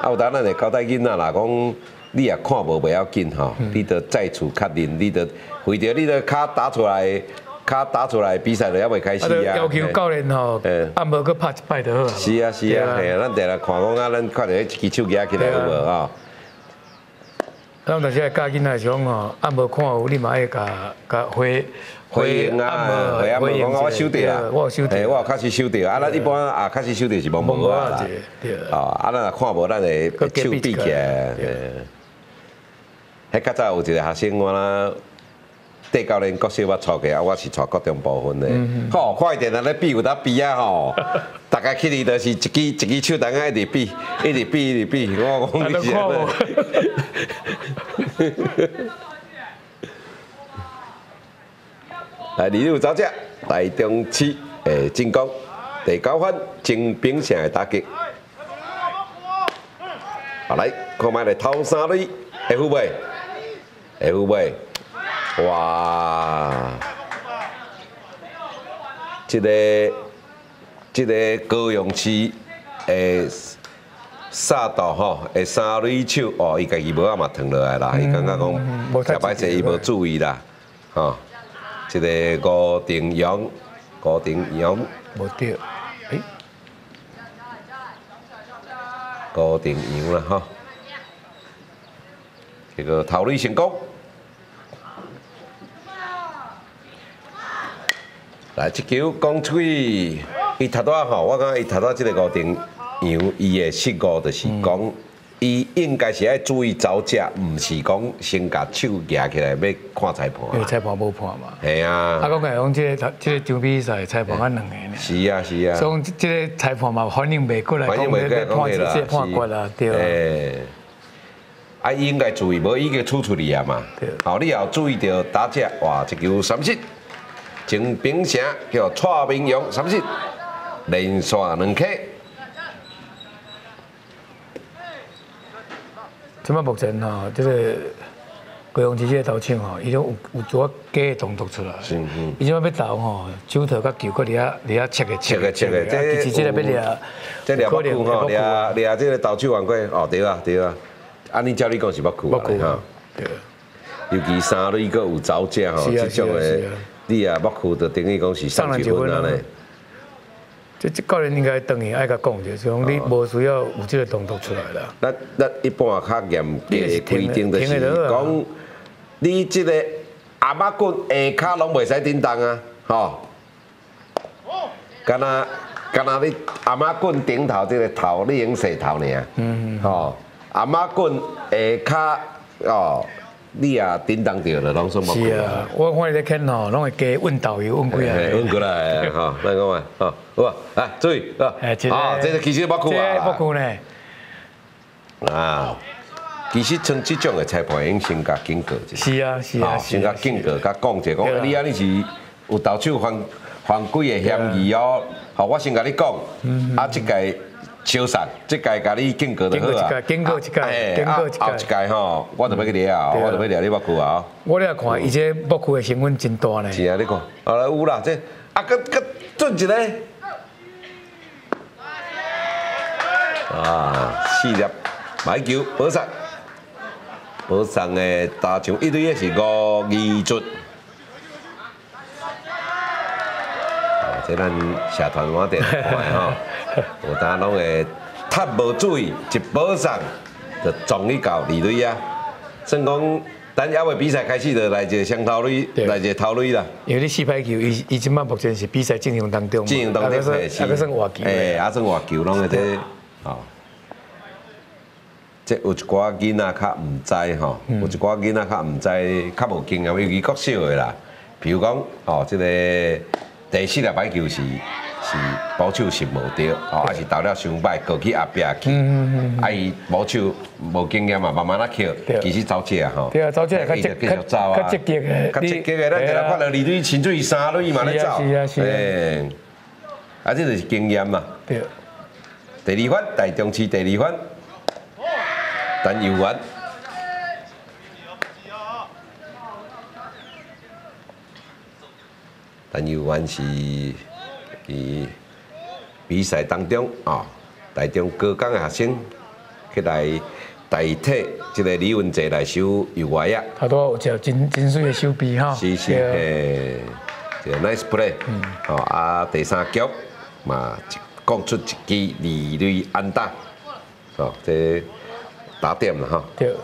Speaker 1: 啊，有当咱会交代囡仔啦，讲你也看无袂要紧吼，你得再次确认，你得为着你的卡打出来。卡打出来比赛就还未开始啊！
Speaker 2: 要求教练吼，啊无去拍一摆就好。
Speaker 1: 是啊是啊，嘿，咱第来看讲啊，咱看到迄支手举起来有无吼？
Speaker 2: 咱但是教囡仔讲吼，啊无看有你嘛爱甲甲回
Speaker 1: 回应啊，回啊无讲我收着啦，
Speaker 2: 我收着，
Speaker 1: 我有确实收着啊，咱一般啊确实收着是无无啊啦，啊，啊咱也看无咱会手比起来，迄较早有一个学生我啦。戴教练角色我错嘅，啊，我是错各种部分的。吼，快点啊！咧比有得比啊！吼，大家去哩就是一支一支手等下一直比，一直比一直比，我讲你是。来，李路走只台中市诶进攻，第九分精兵城的打击。好来，看卖来头三垒，F 位，F 位。哇！这个这个高雄市诶，沙道吼，诶三垒手哦，伊家己无啊嘛疼落来啦，伊感觉讲下摆者伊无注意啦，吼。这个高定阳，高定阳，
Speaker 2: 无对，诶，
Speaker 1: 高定阳啦吼，这个逃离成功。来，这球讲出去，伊头拄吼，我感觉伊头拄即个五定阳，伊的失误就是讲，伊应该是爱注意走只，毋是讲先甲手举起来要看裁判。
Speaker 2: 因为裁判无判嘛。
Speaker 1: 系啊。
Speaker 2: 啊，讲个讲，即个即个场比赛裁判啊两个呢。
Speaker 1: 是啊是啊。
Speaker 2: 所以即个裁判嘛，反应袂过来，反应袂过来判直接判决啦，对。诶。
Speaker 1: 啊，应该注意，无已经出出嚟啊嘛。对。好，你要注意到打只，哇，一球三失。精兵城叫蔡明勇，三十，连续两克。
Speaker 2: 即摆目前吼，这个高雄市这个投枪吼，伊种有有做假的动作出来。是嗯。伊即摆要投吼，手头甲球搁伫遐伫遐切个
Speaker 1: 切个切个，这
Speaker 2: 其实即个要掠，
Speaker 1: 这掠不酷吼，掠掠这个投手犯规哦，对啊对啊。按你照你讲是不酷啊？尤其三垒个有走者吼，这种的。你啊，不哭就等于讲是上几分啊嘞。
Speaker 2: 这这教练应该等于爱甲讲者，是讲你无需要有这个动作出来啦。
Speaker 1: 那那一般较严格规定就是讲，你这个阿妈棍下骹拢袂使叮当啊，吼。敢那敢那你阿妈棍顶头这个头你用洗头尔，嗯，吼，阿妈棍下骹哦。你也，叮当着了，拢算无。
Speaker 2: 是啊，我看你咧看吼，拢会加问导游问几啊。
Speaker 1: 问过来，哈，来讲嘛，好，好，来注意，啊，啊，这个其实不酷啊。
Speaker 2: 不酷呢。
Speaker 1: 啊，其实像这种的裁判应先甲警告者。
Speaker 2: 是啊，是啊，
Speaker 1: 先甲警告，甲讲者，讲你啊，你是有投手犯犯规的嫌疑哦。好，我先甲你讲，啊，这个。消散，即届甲你警告就好啊。
Speaker 2: 警告一届，警告一届，
Speaker 1: 后一届吼，我就要去掠，我就要掠你不去啊。
Speaker 2: 我咧看，伊这不去的成分真大呢。
Speaker 1: 是啊，你看，啊有啦，这啊，搁搁准一个，啊，四粒买球保送，保送的大球一堆也是五二卒。啊，这咱社团网店看吼。有当拢会踢无注意，一保送就撞去到二垒啊！算讲，等下尾比赛开始就来一个双头垒，来一个头垒啦。
Speaker 2: 因为你四排球，伊伊即摆目前是比赛进行当中，
Speaker 1: 进行当中
Speaker 2: 是，还算活球，
Speaker 1: 诶，还算活球，拢会这，哦。即有一寡囡仔较毋知吼，有一寡囡仔较毋知，较无经验，尤其国小的啦。比如讲，哦，即个第四个排球是。是保守是无对，哦，还是投了伤歹，过去后壁去，啊伊保守无经验嘛，慢慢啊扣，其实走这啊吼，
Speaker 2: 对啊，走这较积极，较积极的，
Speaker 1: 较积极的，咱今日看到二队、三队、三队嘛咧走，
Speaker 2: 是啊是啊，诶，
Speaker 1: 啊这就是经验嘛。
Speaker 2: 对。
Speaker 1: 第二番，大中市第二番，等游完。等游完是。伫比赛当中啊，台中高岗的学生去来代替这个李文哲来收油画啊。
Speaker 2: 他都有一个真真水的手臂哈。
Speaker 1: 是是诶，这个 nice play。嗯。哦啊，第三局嘛，讲出一支二垒安打，哦，这打点了哈。
Speaker 2: 对。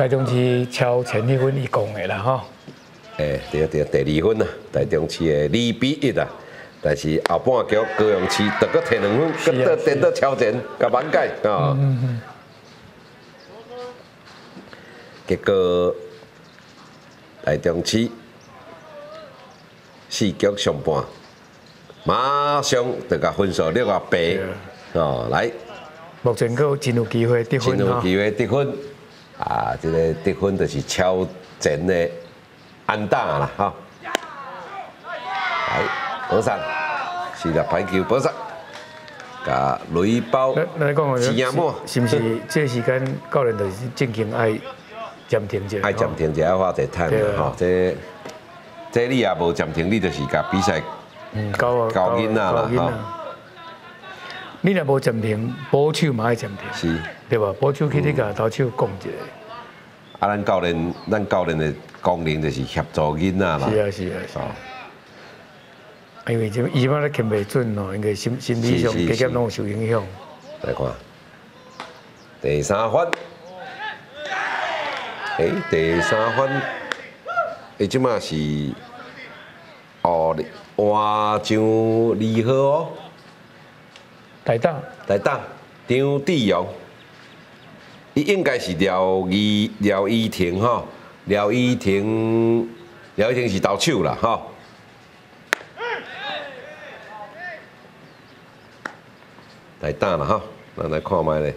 Speaker 2: 台中市超前一分一攻的啦吼。
Speaker 1: 诶，对对，第二分啊，台中市的二比一啊，但是后半局高雄市得个摕两分，搁得颠倒超前，甲挽解啊。结果台中市四局上半，马上就甲分数六啊。八，哦，来，
Speaker 2: 目前佫真有机会得分
Speaker 1: 真有机会得分，啊，这个得分就是超前的安打啦，哈，来，补上，四粒排球补上，甲雷包，
Speaker 2: 来讲，
Speaker 1: 钱也满，
Speaker 2: 是毋是？这时间教练就是正经爱暂停者，
Speaker 1: 爱暂停者，爱花者趁嘛，吼，这。这你也无暂停，你就是甲比赛
Speaker 2: 教
Speaker 1: 教囡仔啦，吼。
Speaker 2: 你若无暂停，保守嘛爱暂停，
Speaker 1: 是，
Speaker 2: 对吧？保守去你甲投手讲一下。
Speaker 1: 啊，咱教练，咱教练的功能就是协助囡仔啦。
Speaker 2: 是啊，是啊，是啊。因为这伊嘛咧看袂准咯，应该心心理上加减拢有受影响。
Speaker 1: 来看，第三番，诶，第三番。诶，即马是哦，换上二号哦，
Speaker 2: 台大，
Speaker 1: 台大张志勇，伊应该是廖依廖依婷吼，廖依婷，廖依婷是投手啦吼。台大啦吼，咱来看卖咧，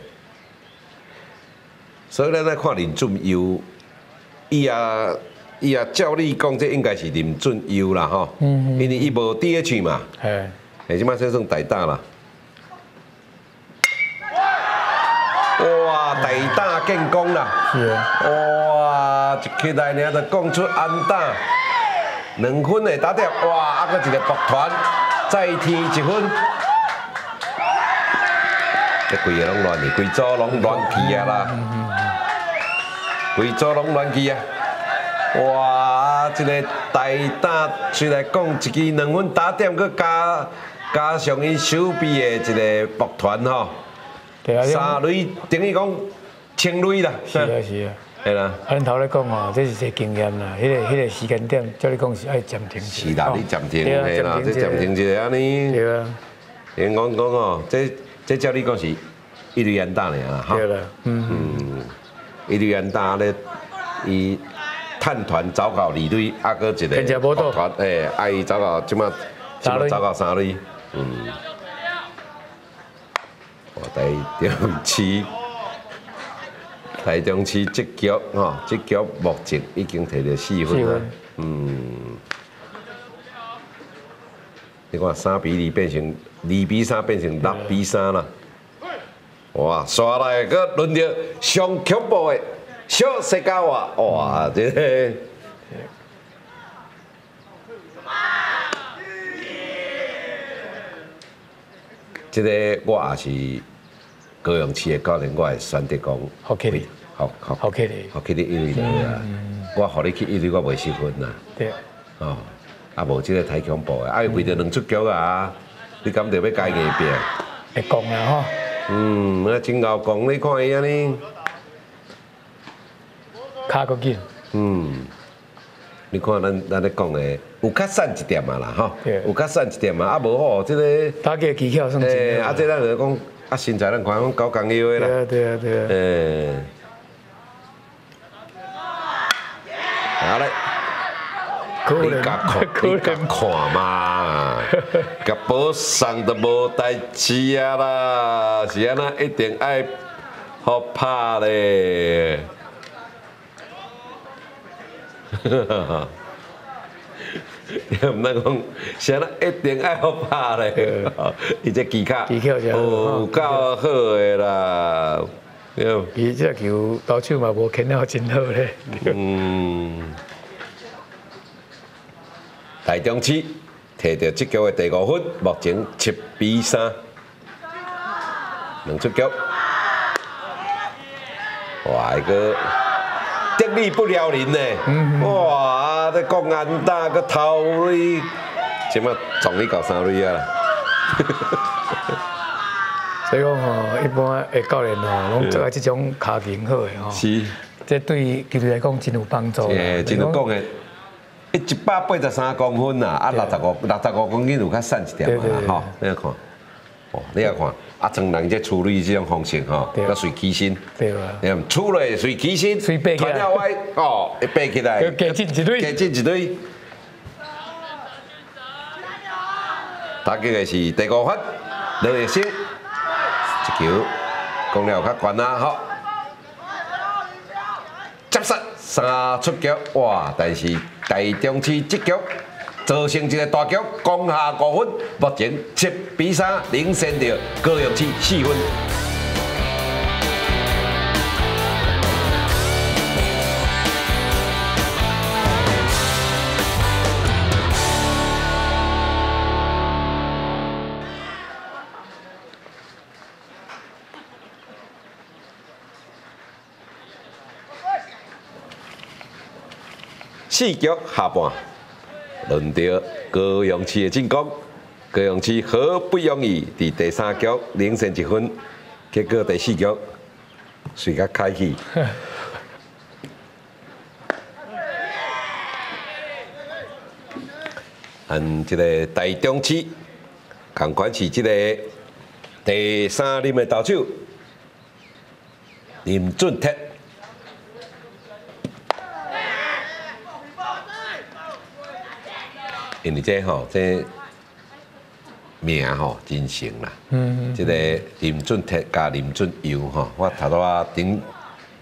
Speaker 1: 所以咱来看林俊佑，伊也。伊也照理讲，这应该是林俊优啦，吼，因为伊无 DH 嘛，哎，即马先算大打啦。哇，大打建功啦！哇，一起来呢就讲出安打，两分的打点，哇，啊个一个爆团，再添一分。这几个拢乱去，规组拢乱去啊啦，规组拢乱去啊。哇！这个大打虽然讲一支两分打点，佮加加上伊手臂的一个爆团吼，三类等于讲千类啦。
Speaker 2: 是啊是啊，
Speaker 1: 系啦。
Speaker 2: 按头咧讲哦，这是一经验啦。迄个迄个时间点，照你讲是爱暂停。
Speaker 1: 是啦，你暂停系啦，这暂停一下安尼。
Speaker 2: 对啊。
Speaker 1: 因讲讲哦，这这照你讲是一律安打尔啦，
Speaker 2: 哈。对啦。嗯
Speaker 1: 嗯。一律安打咧，伊。探团走到二队，啊，搁一个
Speaker 2: 博
Speaker 1: 团，诶，啊，伊走到即马，即马走到三队，嗯。台中市，台中市这局吼，这局目前已经摕到四分啦，嗯。你看三比二变成二比三，变成六比三啦。哇，刷来个轮到上恐怖的。小世界哇，哇！这个，这个我也是高雄市的教练，我会选择讲，
Speaker 2: 好客的，
Speaker 1: 好好
Speaker 2: 好客的，
Speaker 1: 好客的一类的啊。我互你去一类，我袂失分啦。
Speaker 2: 对。
Speaker 1: 哦，啊无这个太恐怖的，啊为着两出局啊，你敢着要改硬变？
Speaker 2: 会讲啊吼。
Speaker 1: 嗯，那真够讲，你看伊安尼。
Speaker 2: 卡个紧，
Speaker 1: 嗯，你看咱咱咧讲的，有较散一点嘛啦，吼，有较散一点嘛，啊无吼，这个
Speaker 2: 打个技巧算
Speaker 1: 诶，啊这咱就讲啊身材咱看讲够工业的啦，
Speaker 2: 对啊对啊对啊，诶，
Speaker 1: 好嘞，你甲看，你甲看嘛，甲保送都无代志啊啦，是安那一定爱好拍咧。哈哈哈！唔能讲，现在一定爱好拍咧，伊只技巧，
Speaker 2: 技巧
Speaker 1: 有，够好诶啦。
Speaker 2: 伊只球投手嘛无肯了真好咧。
Speaker 1: 嗯，大中市摕到这局的第五分，目前七比三，两出局，哇一个。得力不了人呢，哇！这公安大个头哩，即马撞你搞三类啊！
Speaker 2: 所以讲吼，一般诶教练吼，拢做啊这种卡型好诶吼。
Speaker 1: 是。
Speaker 2: 这对球队来讲真有帮助。
Speaker 1: 诶，真有讲诶，一一百八十三公分呐，啊六十五六十五公斤有较瘦一点嘛，吼，你看。哦，你也看，啊，庄人这处理这种方式吼，
Speaker 2: 对
Speaker 1: 要随起身，
Speaker 2: 对啊，
Speaker 1: 你看处理随起身，
Speaker 2: 随爬起来。
Speaker 1: 传了歪，哦，一爬起来，
Speaker 2: 加进一堆。
Speaker 1: 加进一堆。打击的是第五发，刘奕星，一球攻了较悬啊，好，接杀三出局，哇！但是大中市这局造成一个大局，攻下五分，目前七比三领先着高雄市四分。四局下半，轮到高雄市的进攻。高雄市好不容易伫第三局领先一分，结果第四局随甲开去。按这个台中市，共款是这个第三任的投手林俊泰。因为这吼，这名吼真成啦。嗯嗯。这个林俊铁加林俊佑吼，我头拄啊顶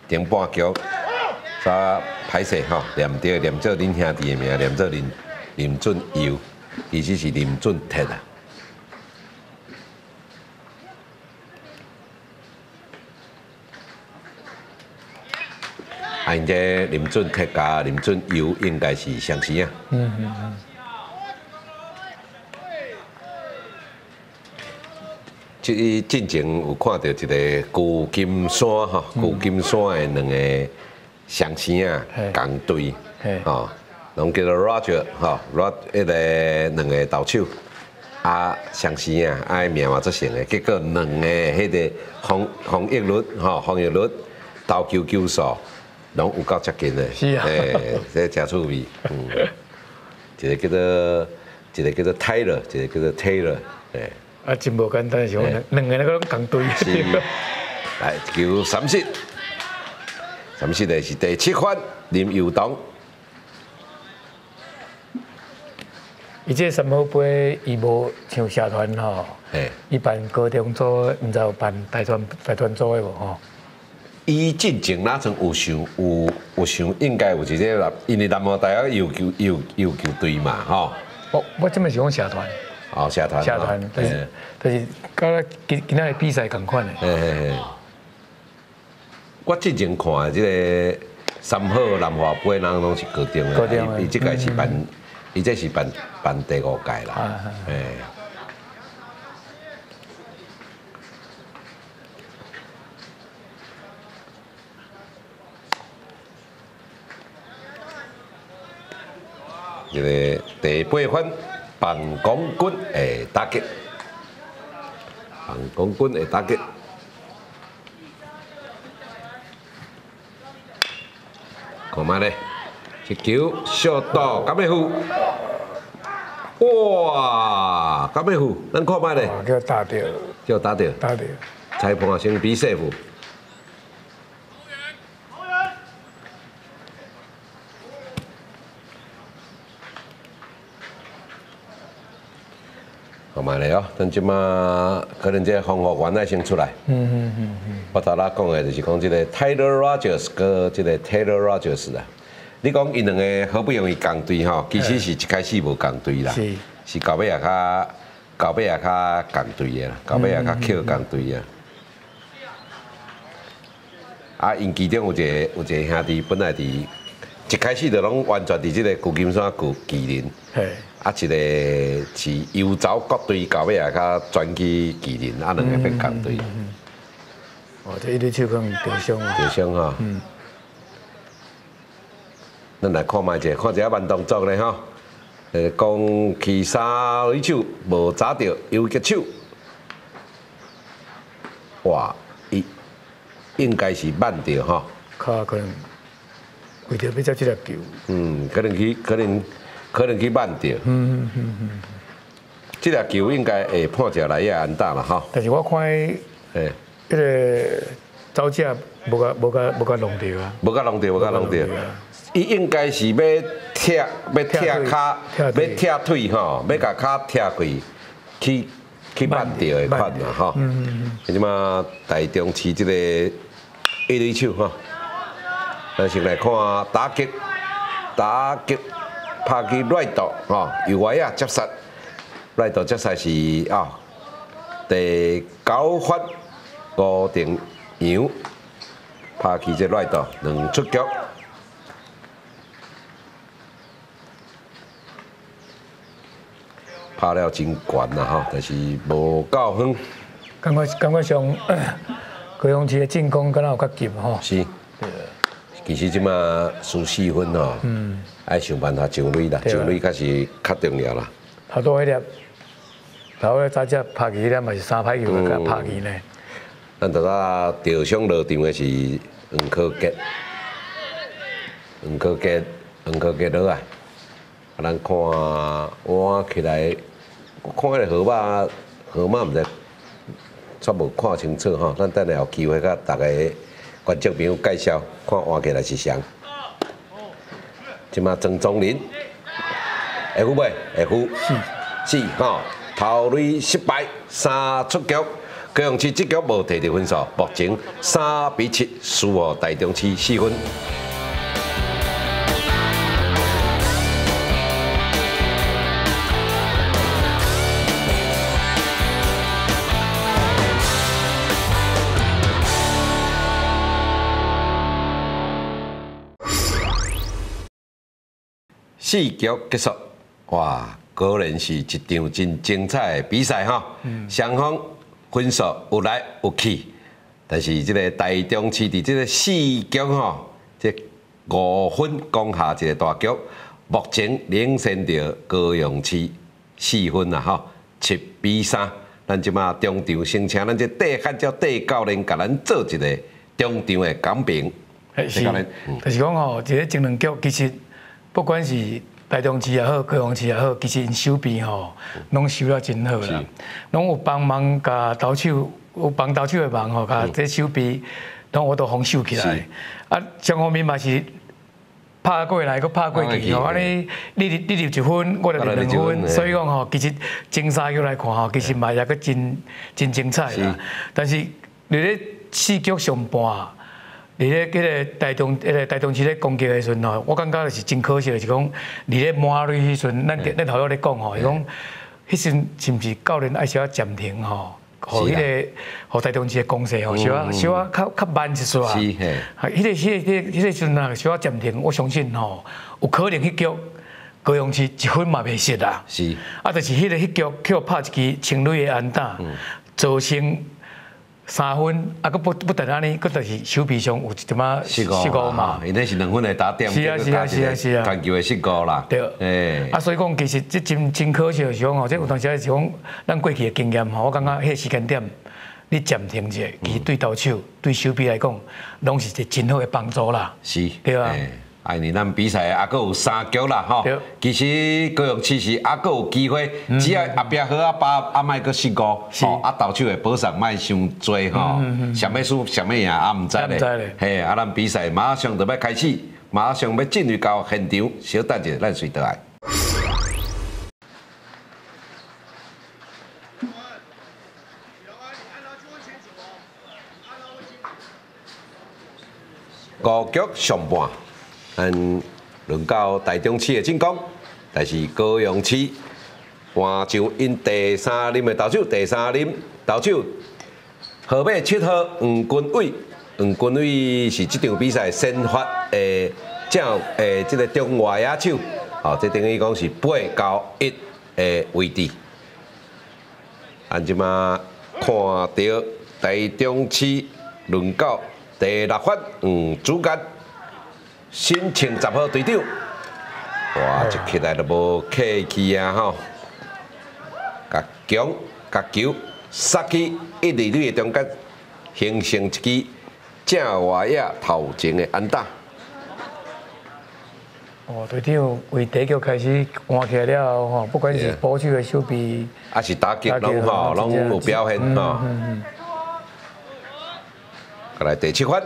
Speaker 1: 顶半局，煞歹势吼，念着念做恁兄弟的名，念做林林俊佑，其实是林俊铁啊。啊，因这林俊铁加林俊佑应该是相似啊。嗯嗯嗯。即进前有看到一个旧金山吼，旧金山的两个相生啊，共队吼，拢叫做 Roger 吼，Rod 迄个两个投手。啊，相生啊，爱名嘛做成的，结果两个迄个防防疫率吼，防疫率投球球数拢有够接近的，
Speaker 2: 是啊，
Speaker 1: 诶，这真趣味，嗯，一个叫做一个叫做 Taylor，一个叫做 Taylor，诶。
Speaker 2: 啊，真无简单，是讲两个那个共队。
Speaker 1: 来球三失，三失的是第七款林佑东。
Speaker 2: 伊这三号杯伊无像社团吼，伊办高中组，毋知有办大专大专组的无吼？
Speaker 1: 伊进前哪曾有想有有想应该有一个，因为南华大学有球有有球队嘛吼。
Speaker 2: 我我这么是讲社团。
Speaker 1: 哦，社团，
Speaker 2: 下团，但是但是，甲今今仔日比赛共款的。嘿嘿嘿。
Speaker 1: 我之前看的这个三号南华杯，人拢是高中的，伊这个是办，伊这是办办第五届啦。哎。这个第八分。办公棍的打击，办公棍的打击，看嘛咧，一球小到甘美虎，哇，甘美虎，咱看嘛咧，
Speaker 2: 叫打掉，
Speaker 1: 叫打掉，
Speaker 2: 打掉，
Speaker 1: 裁判先比胜负。好嘛嘞哦，等即马可能即个防护员来先出来。嗯嗯嗯嗯。我头拉讲的就是讲即个 Taylor Rogers 跟这个 Taylor Rogers 啦。你讲因两个好不容易共队吼，其实是一开始无共队啦，是是到尾也较到尾也较共队的啦，到尾也较 Q 共队啊。啊，因其中有一个有一个兄弟本来伫一开始就拢完全伫即个旧金山旧麒麟。啊，一个是游走国队到尾也较转去吉林，啊，两个变港队。
Speaker 2: 哦，这一对手讲电商啊。
Speaker 1: 电商哈。嗯。咱来看卖者，看一下慢动作咧吼。呃，讲起三挥手无砸到，又击手。哇，伊应该是慢着吼。
Speaker 2: 可能为着要接这个球。
Speaker 1: 嗯，可能去，可能。可能去慢掉。嗯嗯嗯嗯。这条球应该会判一来也安打了哈。
Speaker 2: 但是我看，
Speaker 1: 诶，
Speaker 2: 迄个走者无甲无甲无甲弄掉啊，
Speaker 1: 无甲弄掉，无甲弄掉。伊应该是要踢要踢骹，要踢腿吼，要甲骹踢开去去慢掉的款啦吼。嗯嗯嗯。即嘛台中市即个一垒手吼，咱先来看打击打击拍击赖道吼，右外啊接杀赖道接杀是啊第九发五定杨拍起这赖道两出局。拍了真悬啦吼，但是无够远。
Speaker 2: 感觉感觉上 高雄市的进攻敢若有较急吼。
Speaker 1: 是。其实即马输四分吼，嗯，爱想办法上垒啦，上垒才是较重要啦。
Speaker 2: 好多迄粒，头个早只拍起咧嘛是三排球甲拍起呢。
Speaker 1: 咱头早调上落场的是黄科杰，黄科杰，黄科杰落来！啊，咱看换起来。看迄个号码，号码毋知，全无看清楚吼。咱等下有机会甲大家观众朋友介绍，看换起来是啥。即嘛郑宗林，F 未？F 四四吼，头垒失败，三出局，高雄市这局无摕到分数，目前三比七输予台中市四分。四局结束，哇，果然是一场真精彩的比赛哈！双方分数有来有去，但是这个台中市的这个四局哈，这五分攻下一个大局，目前领先着高雄市四分啊哈，七比三。咱即马中场先请咱这戴汉叫戴教练，甲咱做一个中场的讲评。
Speaker 2: 是，就是讲吼，这个前两局其实。不管是台中市也好，高雄市也好，其实因手边吼，拢收了真好啦，拢有帮忙甲投手，有帮投手的忙吼，甲这手臂，拢我都防守起来。啊，双方面嘛是拍过来，搁拍过去吼，安尼你你入一分，我就入两分，所以讲吼，其实前三局来看吼，其实嘛也佫真真精彩啦。但是你咧四局上半。伫咧迄个台中，迄个台中市咧攻击的时阵吼，我感觉是真可惜，是讲伫咧满垒迄阵，咱咱头先咧讲吼，伊讲迄阵是毋是教练爱小暂停吼，互迄个互台中市的攻势吼，小啊小啊较较慢一撮啊。是嘿。迄个迄个迄个迄个时阵啊，小啊暂停，我相信吼，有可能迄局高雄市一分嘛袂失啦。是。啊，就是迄个迄局去拍一支情侣的安打，造成。三分，啊，佮不不等安尼，佮就是手臂上有一点仔失误嘛。
Speaker 1: 因那是两分的打点，
Speaker 2: 是啊是啊是啊是啊，
Speaker 1: 干球的失误啦。
Speaker 2: 对，诶，啊，所以讲其实这真真可惜的是讲吼，这有当时是讲咱过去的经验吼，我感觉迄个时间点你暂停者，其实对投手对手臂来讲，拢是一个真好的帮助啦。
Speaker 1: 是，
Speaker 2: 对啊。
Speaker 1: 哎，你咱比赛还阁有三局啦，吼。其实高雄市是还阁有机会，只要后壁好啊，把啊莫阁失误，吼，啊投手的保送莫伤多吼。想要输，想要赢啊，毋知咧。嘿，啊，咱比赛马上就要开始，马上要进入到现场，小等者咱随倒来。五局上半。嗯，轮到台中市的进攻，但是高雄市换上因第三轮的投手，第三轮投手号码七号黄君伟，黄君伟是这场比赛先发的叫诶这个中外野手，哦，这等于讲是八到一的位置。俺即马看到台中市轮到第六发黄主干。新青十号队长，哇，一起来都无客气啊吼！甲强甲球杀去一厘米的中间，形成一支正外野头前的安打。
Speaker 2: 哦，队长为第一局开始换起来了后吼，不管是保守的手臂，
Speaker 1: 还是打击拢吼，拢有表现吼。过来第七番，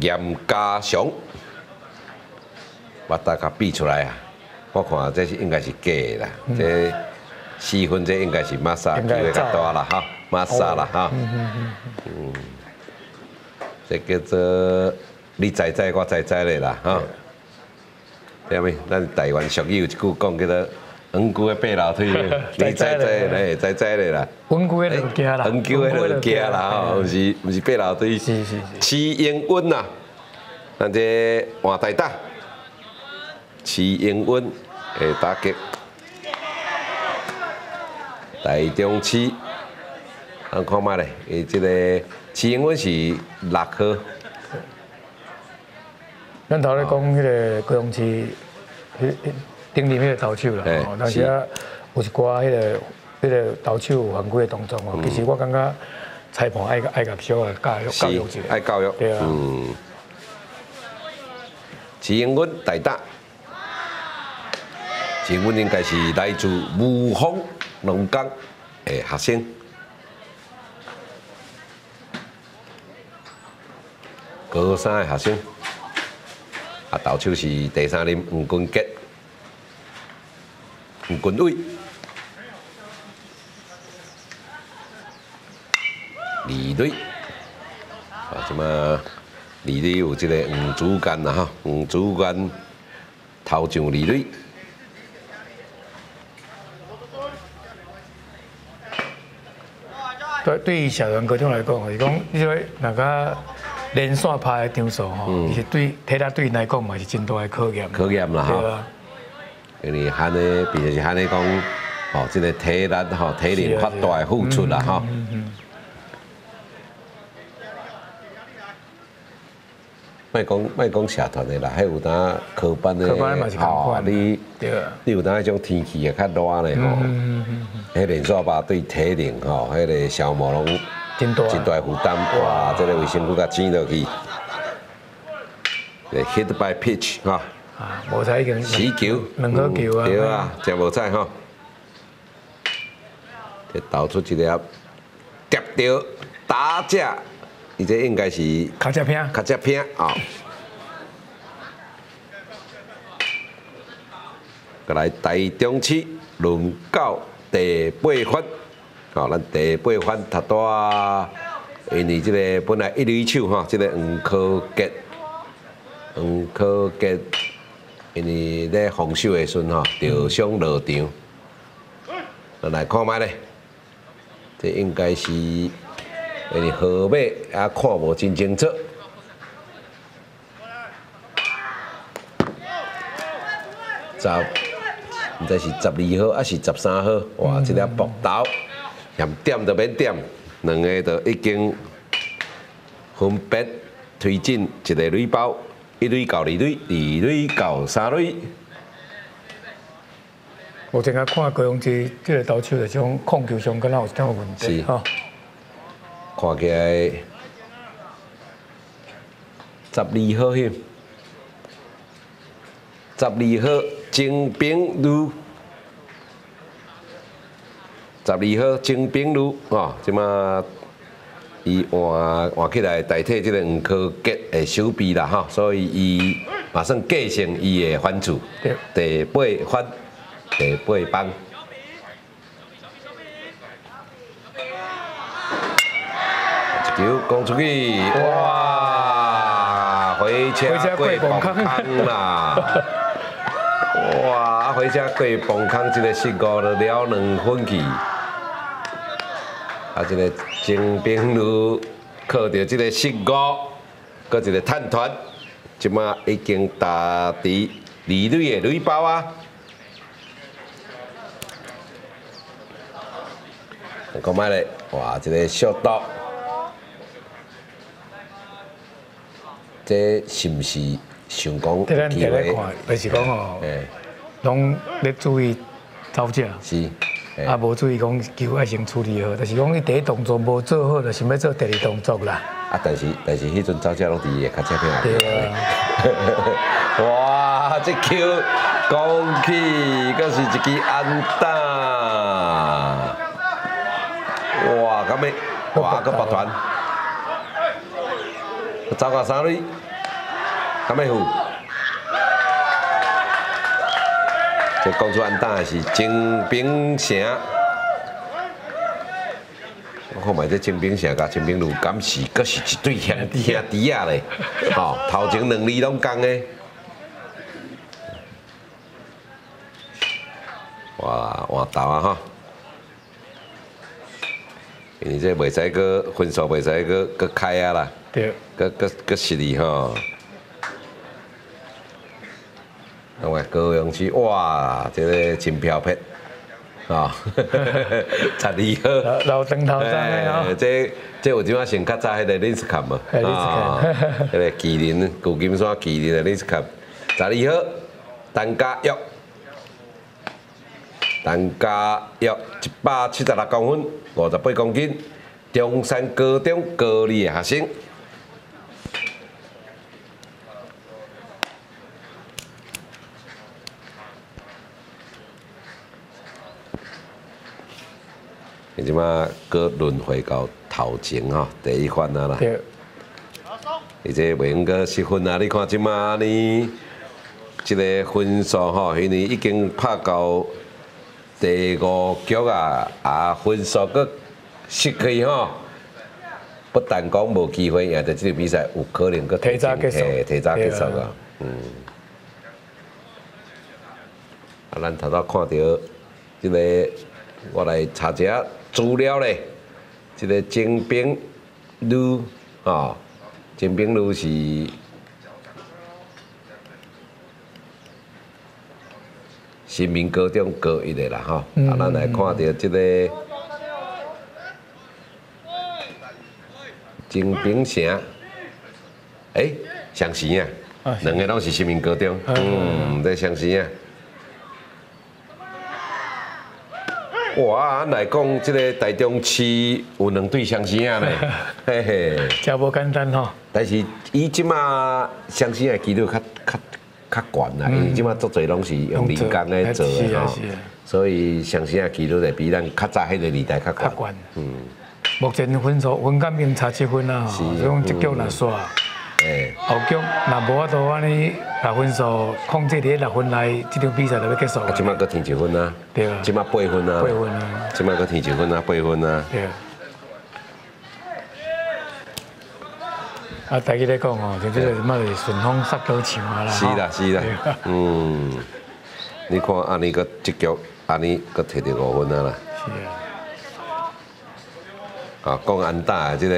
Speaker 1: 严家祥，把大家比出来啊！我看这是应该是假的啦，这四分这应该是马萨机会较大啦哈，马萨啦哈。嗯，这叫做你知知我知知的啦哈。对咪？咱台湾俗语有一句讲叫做“ 黄久的爬楼梯”，你知知嘞，知知嘞啦。
Speaker 2: 黄久的就惊啦，
Speaker 1: 黄久的就惊啦吼，毋是毋是爬楼梯。
Speaker 2: 是是是。
Speaker 1: 齐英温呐，咱这换台打，齐英温的打击，台中市，咱看卖咧，伊即个齐英温是六号。
Speaker 2: 咱头咧讲迄个高雄市，迄顶顶迄个投手啦，但是啊，有一寡迄个迄个投手犯规的动作哦，其实我感觉裁判爱爱甲小啊教育教育一下，
Speaker 1: 爱教育，
Speaker 2: 对啊。
Speaker 1: 嗯。志英阮大大，志英应该是来自武丰农工的学生，高三的学生。啊，投手是第三任黄君杰、黄君伟、李队，啊，即么李瑞有即个黄主干啦哈，黄主干头上李瑞。
Speaker 2: 对，对于小杨高中来讲，是讲你说那个。连续拍的场数吼，其实对体力对来讲嘛是真大的考验。
Speaker 1: 考验啦哈，因为喊的，毕竟是喊的讲，吼，这个体力吼，体力发大的付出啦哈。卖讲卖讲社团的啦，还有当科班的，
Speaker 2: 吼，
Speaker 1: 你你有当迄种天气也较热嘞吼，迄连续拍对体能吼，迄个消磨拢。真大负担，哇！这个卫生骨甲钱落去，hit by pitch 哈，
Speaker 2: 啊，无彩已经
Speaker 1: 死球，
Speaker 2: 两颗球啊，
Speaker 1: 对啊，真无彩吼。就投出一粒，夹到打架，伊这应该是
Speaker 2: 卡只片，
Speaker 1: 卡只片啊，过来台中市轮到第八分。好，咱第八番塔多，因为即个本来一垒手哈，即个黄科杰，黄科杰，因为咧防守的时阵哈，受伤落场。咱来看卖咧，这应该是因为河尾也看无真清楚。十，毋知是十二号还是十三号？哇，这粒搏斗。嫌点就免点，两个都已经分别推进一个垒包，一垒到二垒，二垒到三垒。
Speaker 2: 我正在看高雄市这个投手的种控球上，敢若有一点问题。是哈。
Speaker 1: 看起来十二号去，十二号精兵路。十二号精兵路哦，即马伊换换起来代替即个黄科杰的手臂啦哈，所以伊马上继承伊的番主，第八番第八棒。一球攻出去，哇！回车过崩坑啦！哇！回车过崩坑，即个失误就了两分去。啊！这个精兵路靠着这个失误，搁一个探团，即马已经打伫二垒的垒包啊！看卖咧，哇！这个小刀，这是毋是想讲
Speaker 2: 机会？就是讲哦，拢咧注意走者。
Speaker 1: 是。
Speaker 2: 啊，无注意讲球爱先处理好，但是讲伊第一动作无做好，就想要做第二动作啦。
Speaker 1: 啊，但是但是迄阵走者拢伫个卡车边。
Speaker 2: 对啊。
Speaker 1: 哇！哇，这球讲起，佫是一支安打。哇，咁咪哇个爆团，走到三垒，咁咪好。这讲出安打是精兵城。我看卖这精兵城甲精兵路敢是，佫是一对兄兄弟啊咧，吼，头前两里拢共的。哇，换头啊吼！因为这袂使个分数，袂使个个开啊啦，
Speaker 2: 对，
Speaker 1: 个个个实力吼。高雄市哇，这个真漂撇。啊，十二号
Speaker 2: 老灯头上的
Speaker 1: 哎这这有即马先较早迄个林斯坎嘛，
Speaker 2: 嘿林斯坎
Speaker 1: 迄个麒麟旧金山麒麟的林斯坎，十二号单家约，单家约一百七十六公分，五十八公斤，中山高中高二的学生。即马搁轮回到头前吼，第一番啊啦。
Speaker 2: 对，
Speaker 1: 伊这袂用搁失分啊！你看即马呢，即个分数吼，因为已经拍到第五局啊，啊分数搁失去吼，不但讲无机会赢得即个比赛，有可能搁
Speaker 2: 提早结束
Speaker 1: 提早结束
Speaker 2: 对
Speaker 1: 啊，嗯。啊，咱头头看到即个，我来查一下资料咧，即个精兵路吼，精兵女是新民高中高一的啦吼，啊，咱来看到即个精兵城，诶，相时啊
Speaker 2: 啊，
Speaker 1: 两个拢是新民高中，嗯，这相时啊。哇，咱来讲，这个台中市有两对相生啊 呢，嘿嘿。
Speaker 2: 真无简单吼。
Speaker 1: 但是伊即马相生的几率较较较悬啦，因为即马足侪拢是用人工来做
Speaker 2: 是
Speaker 1: 的吼
Speaker 2: 啊是啊，
Speaker 1: 所以相生的几率会比咱较早迄个年代较悬。
Speaker 2: 较悬。嗯。目前分数分甲明差七分啊，吼，所以讲即局若煞，
Speaker 1: 诶，
Speaker 2: 后局若无法度安尼把分数控制伫六分内，即场比赛就要结束
Speaker 1: 啊，即
Speaker 2: 啊。
Speaker 1: 马搁添一分啊，
Speaker 2: 对啊
Speaker 1: 即马八分啊，
Speaker 2: 八分啊，
Speaker 1: 即马搁添一分啊，八分啊，
Speaker 2: 对。啊，啊大家咧讲吼，就即个嘛是顺风杀刀枪啊啦。
Speaker 1: 是啦是啦嗯，你看安尼搁即局安尼搁摕着五分啊啦。
Speaker 2: 是啊。
Speaker 1: 啊，讲安大的即、个，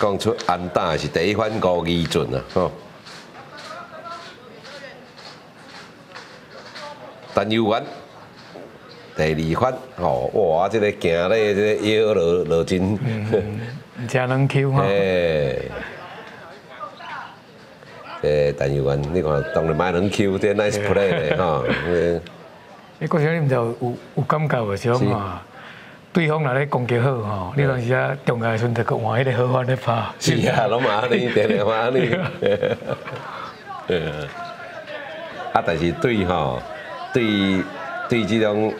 Speaker 1: 讲出安打是第一番吴义俊啊，吼。陈友元第二番，吼、哇，即、个行咧，即个腰落落真，
Speaker 2: 真能 Q 吼。
Speaker 1: 诶、诶，陈友元，你看当然买能 Q，这 nice play 咧，吼。诶
Speaker 2: 你郭小你毋就有有有感觉无？是讲吼，对方若咧攻击好吼，你当时啊重要的时阵，就去换迄个好法咧拍。
Speaker 1: 是啊，拢嘛安尼，定定嘛安尼。呃 啊，但是对吼，对对即种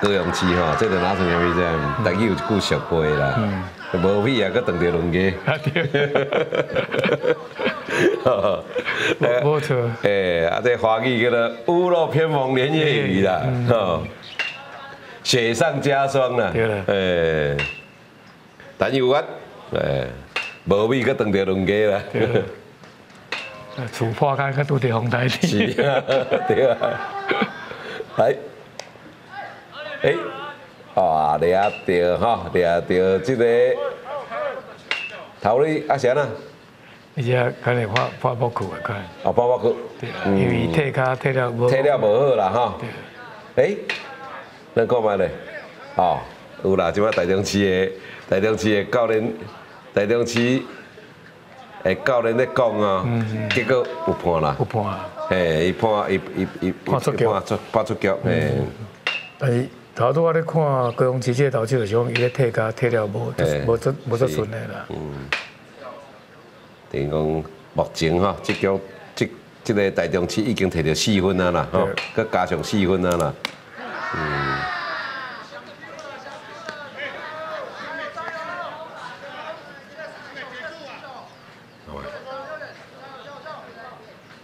Speaker 1: 高雄市吼，即个哪像啥物事？大家有一句俗话啦，无屁啊，搁当着两家。
Speaker 2: 啊对，无错。
Speaker 1: 诶，啊，这华语叫做屋漏偏逢连夜雨啦，吼，雪上加霜啦。
Speaker 2: 对啦
Speaker 1: 诶，但有我，诶，无味搁当着两家啦。
Speaker 2: 对啊厝破开，佮拄着风台
Speaker 1: 是。啊，对啊，来，诶，啊，掠着吼，掠着即个头里阿啥呐？
Speaker 2: 而且可能发发不去的可能。
Speaker 1: 哦，包包去，
Speaker 2: 对啦，因为退卡退了无。
Speaker 1: 退了无好啦吼。
Speaker 2: 对。
Speaker 1: 诶，咱看觅咧，哦，有啦，即摆台中市的台中市的教练，台中市的教练咧讲啊，结果有判啦。
Speaker 2: 有，判啊。
Speaker 1: 嘿，伊判伊伊伊
Speaker 2: 判出局。
Speaker 1: 判出判出局，嘿，
Speaker 2: 但是头拄我咧看高雄市这个投手，就是讲伊咧退骹退了无
Speaker 1: 嘿
Speaker 2: 无足无足顺的啦。嗯。
Speaker 1: 等于讲目前吼，即局即即个大中市已经摕到四分啊啦，吼，佮加上四分啊啦，嗯。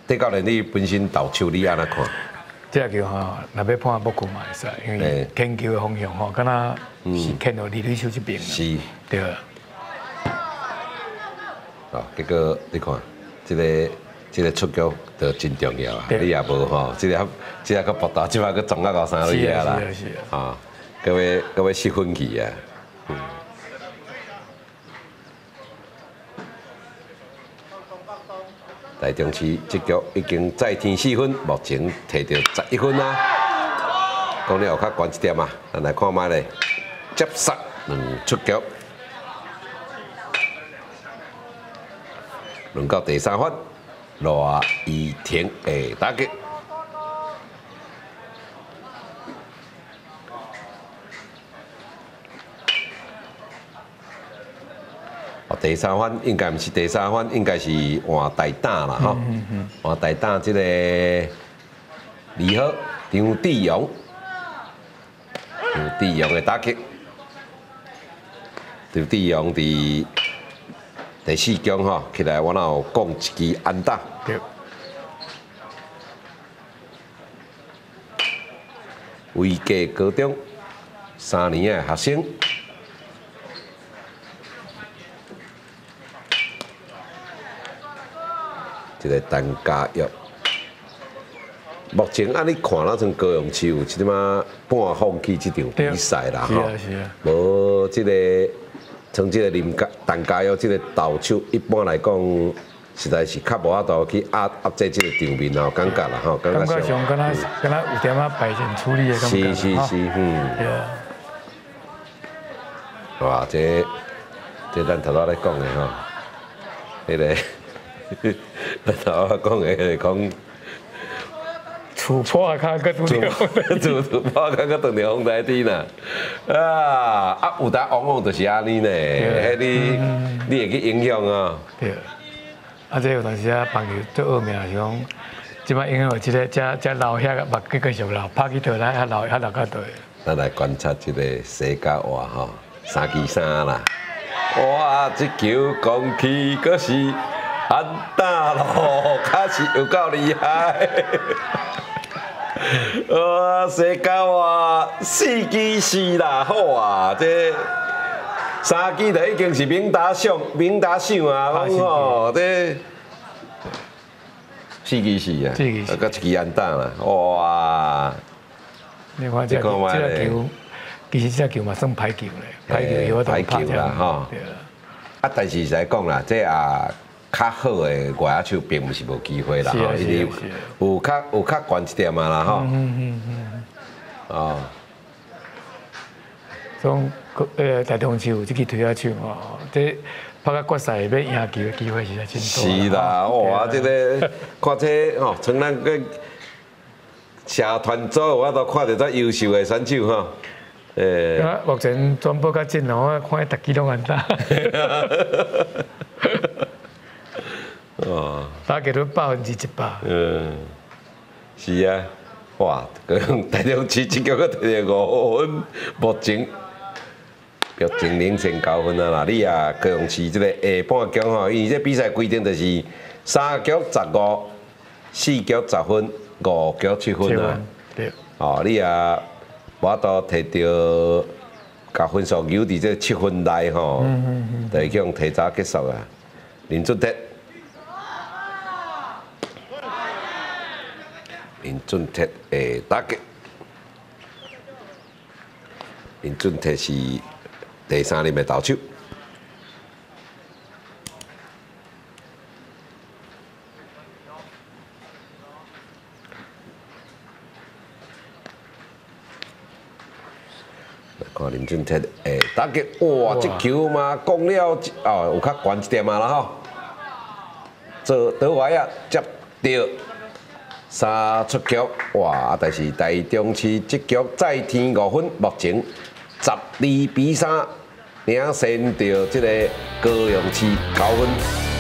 Speaker 1: 戴教练，你本身投球你安怎看？
Speaker 2: 这个球吼，若要判不困嘛会使，因为牵球的方向吼，敢若是看到李李手这边。
Speaker 1: 是。
Speaker 2: 对。
Speaker 1: 啊，结果你看，这个这个出局都真重要啊！你也无吼，这个这个个博大，即摆个总啊高三里啊啦。
Speaker 2: 啊
Speaker 1: 各位各位失分去啊。嗯。大中市这局已经再添四分，目前摕到十一分啊。讲了有较悬一点啊，咱来看卖咧，接杀两出局，轮到第三分，罗伊婷的打击。第三番应该不是第三番，应该是换大胆啦，吼，换大胆这个李贺张志勇，张志勇的打击，张志勇伫第四强吼起来，我那有讲一支安打，威格高中三年的学生。一个单家玉，目前按你看，那种高雄市有即嘛半放弃这场比赛啦，
Speaker 2: 吼，
Speaker 1: 无即个从即个林家、陈家耀即个投手，一般来讲，实在是较无法度去压压制即个场面吼，感觉啦吼，
Speaker 2: 感觉上，敢若敢若有点仔败阵处理的感觉，
Speaker 1: 是是是，嗯，哇，这这咱头头咧讲的吼，迄个。我讲的讲，
Speaker 2: 厝破卡个断了，
Speaker 1: 厝厝破卡个断了风台天啦，啊啊有当往往就是安尼呢，迄你你会去影响啊。
Speaker 2: 对，啊即有当时啊朋友做恶名是讲，即摆因为即个遮遮老遐个目睭继续老，拍起倒来还老还老较对。
Speaker 1: 咱来观察即个世界话吼，三支三啦，哇，这球讲起可是。安大咯，确实有够厉害！哇，世狗啊，四支四啦，好啊，这三支就已经是明达上明达上啊，讲吼，这四支四啊，啊，搁一支安打啦，哇！
Speaker 2: 你看这这球，其实这球嘛算歹球咧，歹球有得拍
Speaker 1: 啦，吼。啊，但是在讲啦，这啊。较好的外野手并不是无机会啦，吼，因为有较有较悬一点嘛啦，吼。嗯嗯嗯。哦。
Speaker 2: 从呃大中市有即个推下手哦，这拍个决赛要赢球的机会是真多。
Speaker 1: 是啦，哇，这个看这吼，从咱个社团组，我都看到这优秀的选手吼。
Speaker 2: 诶。目前全部较近哦，我看逐支拢安打。哦，打给都百分之一百。嗯，
Speaker 1: 是啊，哇，大中市这局个摕到五分，目前目前领先九分啊啦！你啊，高雄市这个下半局吼，因为这比赛规定就是三局十五，四局十分，五局七分啊。对。哦，你啊，我都摕到，甲分数有伫这七分内吼，就已经提早结束啊。林俊德。林俊杰诶，打击。林俊杰是第三年的投手。来看林俊杰诶，打击，哇，这球嘛，讲了哦，有较悬一点嘛啦吼。做倒位啊，接到。三出局，哇！但是台中市这局再添五分，目前十二比三领先到这个高雄市九分。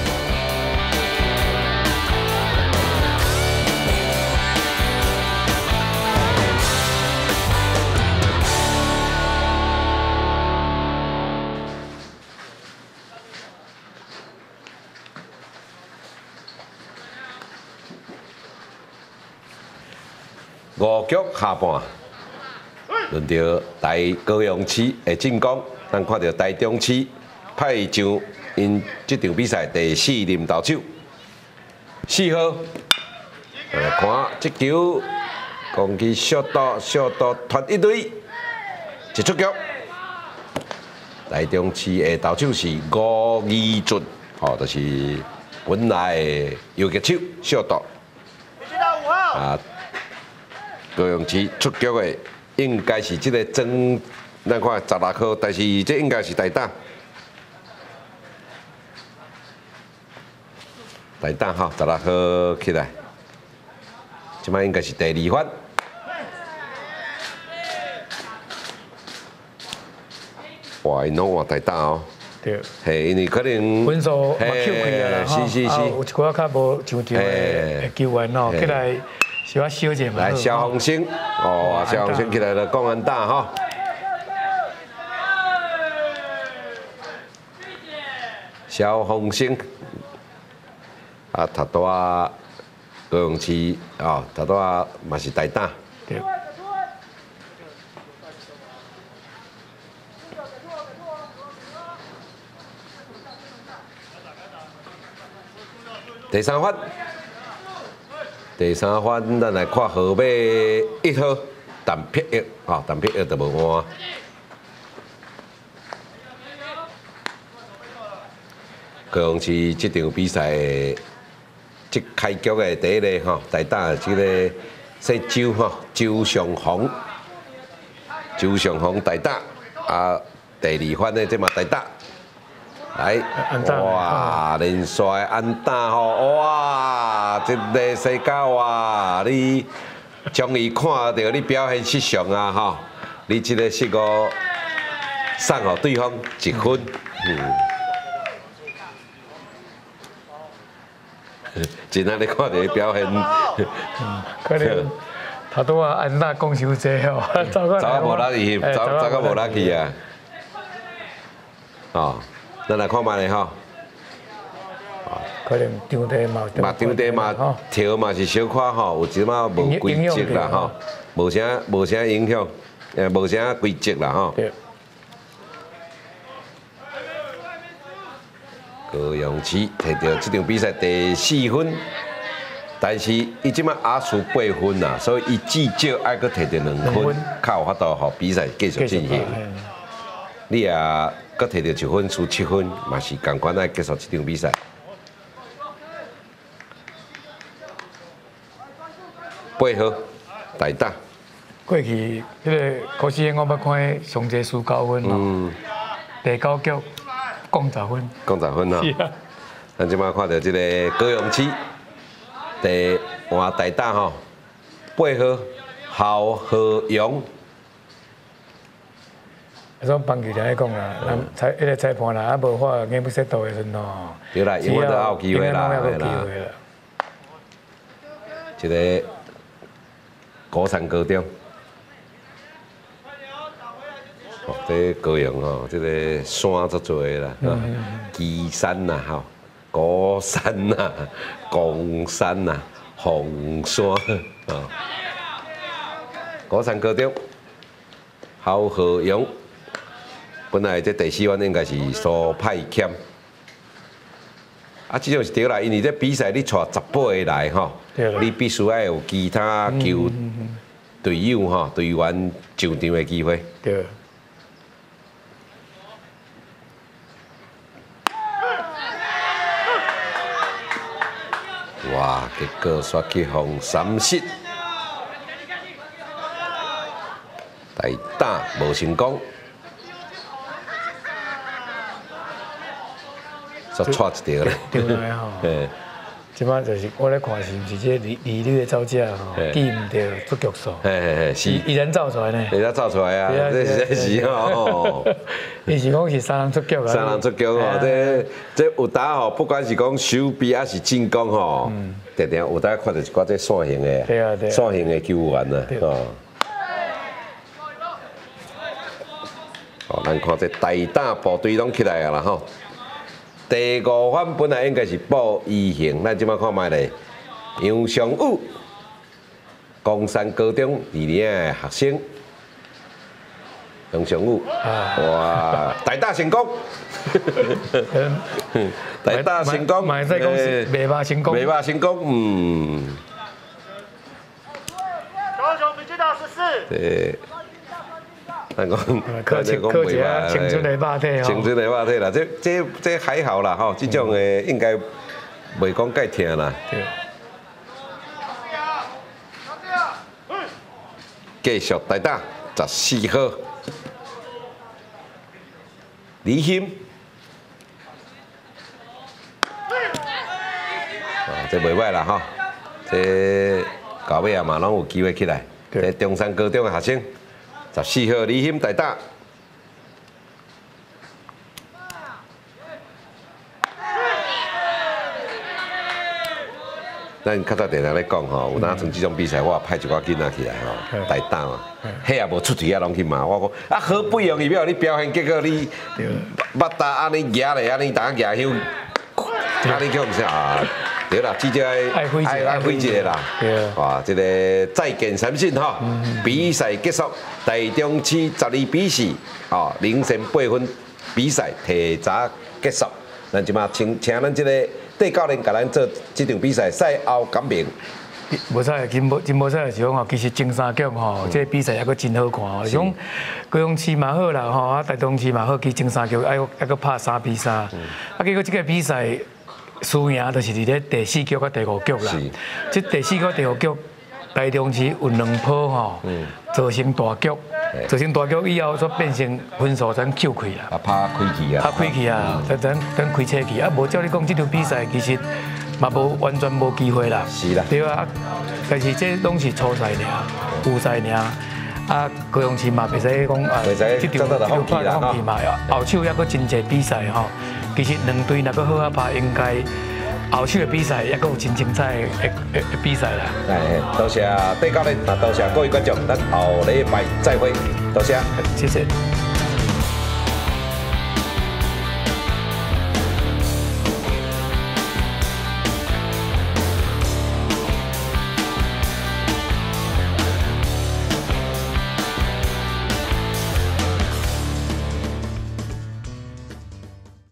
Speaker 1: 五局下半，轮到台高雄市的进攻，咱看到台中市派上因这场比赛第四任投手，四号，来看这球，攻击小刀小刀团一队，一出局。台中市的投手是吴义俊，哦，就是本来的游击手小刀。啊，高雄市出局的应该是这个曾，咱看十六号，但是这应该是台大。台大哈，十六号起来，即摆应该是第二番。哇，因拢换台大哦。
Speaker 2: 对。
Speaker 1: 嘿，因为可能。
Speaker 2: 分数嘛扣去啊啦，
Speaker 1: 是是是。
Speaker 2: 有一寡较无上场的球员哦，起来是我小姐嘛。
Speaker 1: 来，肖红星，哦，小红星起来了，公安大哈。小红星，啊，他都啊，高雄市哦，他都啊，嘛是台大。
Speaker 2: 对。
Speaker 1: 第三番，第三番，咱来看号码一号，陈撇一，吼，陈撇一就无换。高雄市这场比赛，即开局的第一个吼，台大这个姓周吼，周尚宏，周尚宏台大，啊，第二番的即嘛台大。来，哇，连帅安打吼，哇，这个世界哇，你终于看到你表现失常啊吼，你这个是个送互对方一分，嗯，真让你看到你表现，
Speaker 2: 可能他都话安娜讲伤济哦，
Speaker 1: 走个无拉去，走走个无拉去啊，哦。咱来看卖咧吼，
Speaker 2: 可能场地嘛，
Speaker 1: 嘛场地嘛，跳嘛是小可吼，有即马无规则啦吼，无啥无啥影响，诶，无啥规则啦吼。高雄市摕到这场比赛第四分，但是伊即马阿输八分啦，所以伊至少爱搁摕到两分，较有法度互比赛继续进行。你也。搁摕到一分输七分，嘛是共款来结束这场比赛。八号大打。
Speaker 2: 过去迄个可惜我捌看上届输九分嘛，第九局降十分。
Speaker 1: 降十分啊！咱即摆看到即个高雄市第换大打吼，八号侯和勇。
Speaker 2: 迄种棒球就爱讲啦，咱裁迄个裁判啦，啊无法硬不识到的阵咯。
Speaker 1: 对啦，永远都有机会啦，对啦。一个高山高中，哦，这高阳哦，这个山足多啦，基山呐，吼，高山呐，公山呐，红山啊，高山高中，好河阳。本来这第四关应该是苏派欠，啊，这种是对啦，因为这比赛你带十八个来吼，你必须要有其他球队友吼队员上场的机会。
Speaker 2: 对。
Speaker 1: 哇，结果刷去红三失，大打无成功。就错一条咧，
Speaker 2: 对来吼，即摆就是我咧看是毋是这利利率的造假吼，记毋着出局数，
Speaker 1: 嘿嘿嘿，是，
Speaker 2: 伊人造出来呢，
Speaker 1: 伊人造出来啊，这是是吼，
Speaker 2: 伊是讲是三人出局啊，
Speaker 1: 三人出局吼，这这有打吼，不管是讲守备还是进攻吼，定定有打看到一寡这线型的，
Speaker 2: 对啊对，
Speaker 1: 线型的球员啊，哦，哦，咱看这大胆部队拢起来啊啦吼。第五番本来应该是报一型，咱即摆看卖咧，杨尚武高山高中二年的学生。杨祥武，哇，大大成功，大大成功，
Speaker 2: 买在公成功，
Speaker 1: 尾巴成功，嗯。
Speaker 3: 高雄比基大十四。
Speaker 1: 对。
Speaker 2: 但 讲，可能讲尾巴，青春的肉体
Speaker 1: 青春的肉体啦，这这这还好啦，吼，这种的应该袂讲介疼啦。对。继续大打十四号。李鑫，啊，这袂歹啦哈，这到尾啊嘛拢有机会起来。这中山高中的学生，十四号李鑫大打。咱较早电台咧讲吼，有哪像这种比赛，我派一寡囡仔起来吼，大打嘛，迄也无出题啊，拢去骂我讲啊，好不容易要你表现，结果你捌打安尼举咧，安尼打举休，安尼叫唔啥？对啦，至少
Speaker 2: 爱爱
Speaker 1: 爱挥一个啦，哇，这个再见三信哈，比赛结束，大中市十二比四，哦，凌晨八分比赛提早结束，咱即马请请咱这个。对教练，甲咱做这场比赛赛后感评。
Speaker 2: 无错，真无真无错的时候吼，其实前三角吼，这比赛还阁真好看哦。像高雄市嘛好啦吼，啊台东市嘛好，去金三角还还阁拍三比三。啊，结果这个比赛输赢就是伫咧第四局甲第五局啦。即第四局第五局，台中市有两波吼，造成大局。造成大局以后，煞变成分数全扣开啦。
Speaker 1: 啊，拍开去啊！
Speaker 2: 拍开去啊！等等等开车去啊！无照你讲，这场比赛其实嘛无完全无机会啦。
Speaker 1: 是啦。
Speaker 2: 对啊，但是这拢是初赛尔，复赛尔。啊，高雄市嘛袂使讲啊，
Speaker 1: 这场这场
Speaker 2: 拍放弃嘛。后手还阁真济比赛吼，其实两队若个好啊拍，应该。后续的比赛也够真精彩的的比赛啦！
Speaker 1: 哎，多谢戴教练，那多谢各位观众，咱后礼拜再会，多谢，
Speaker 2: 谢谢。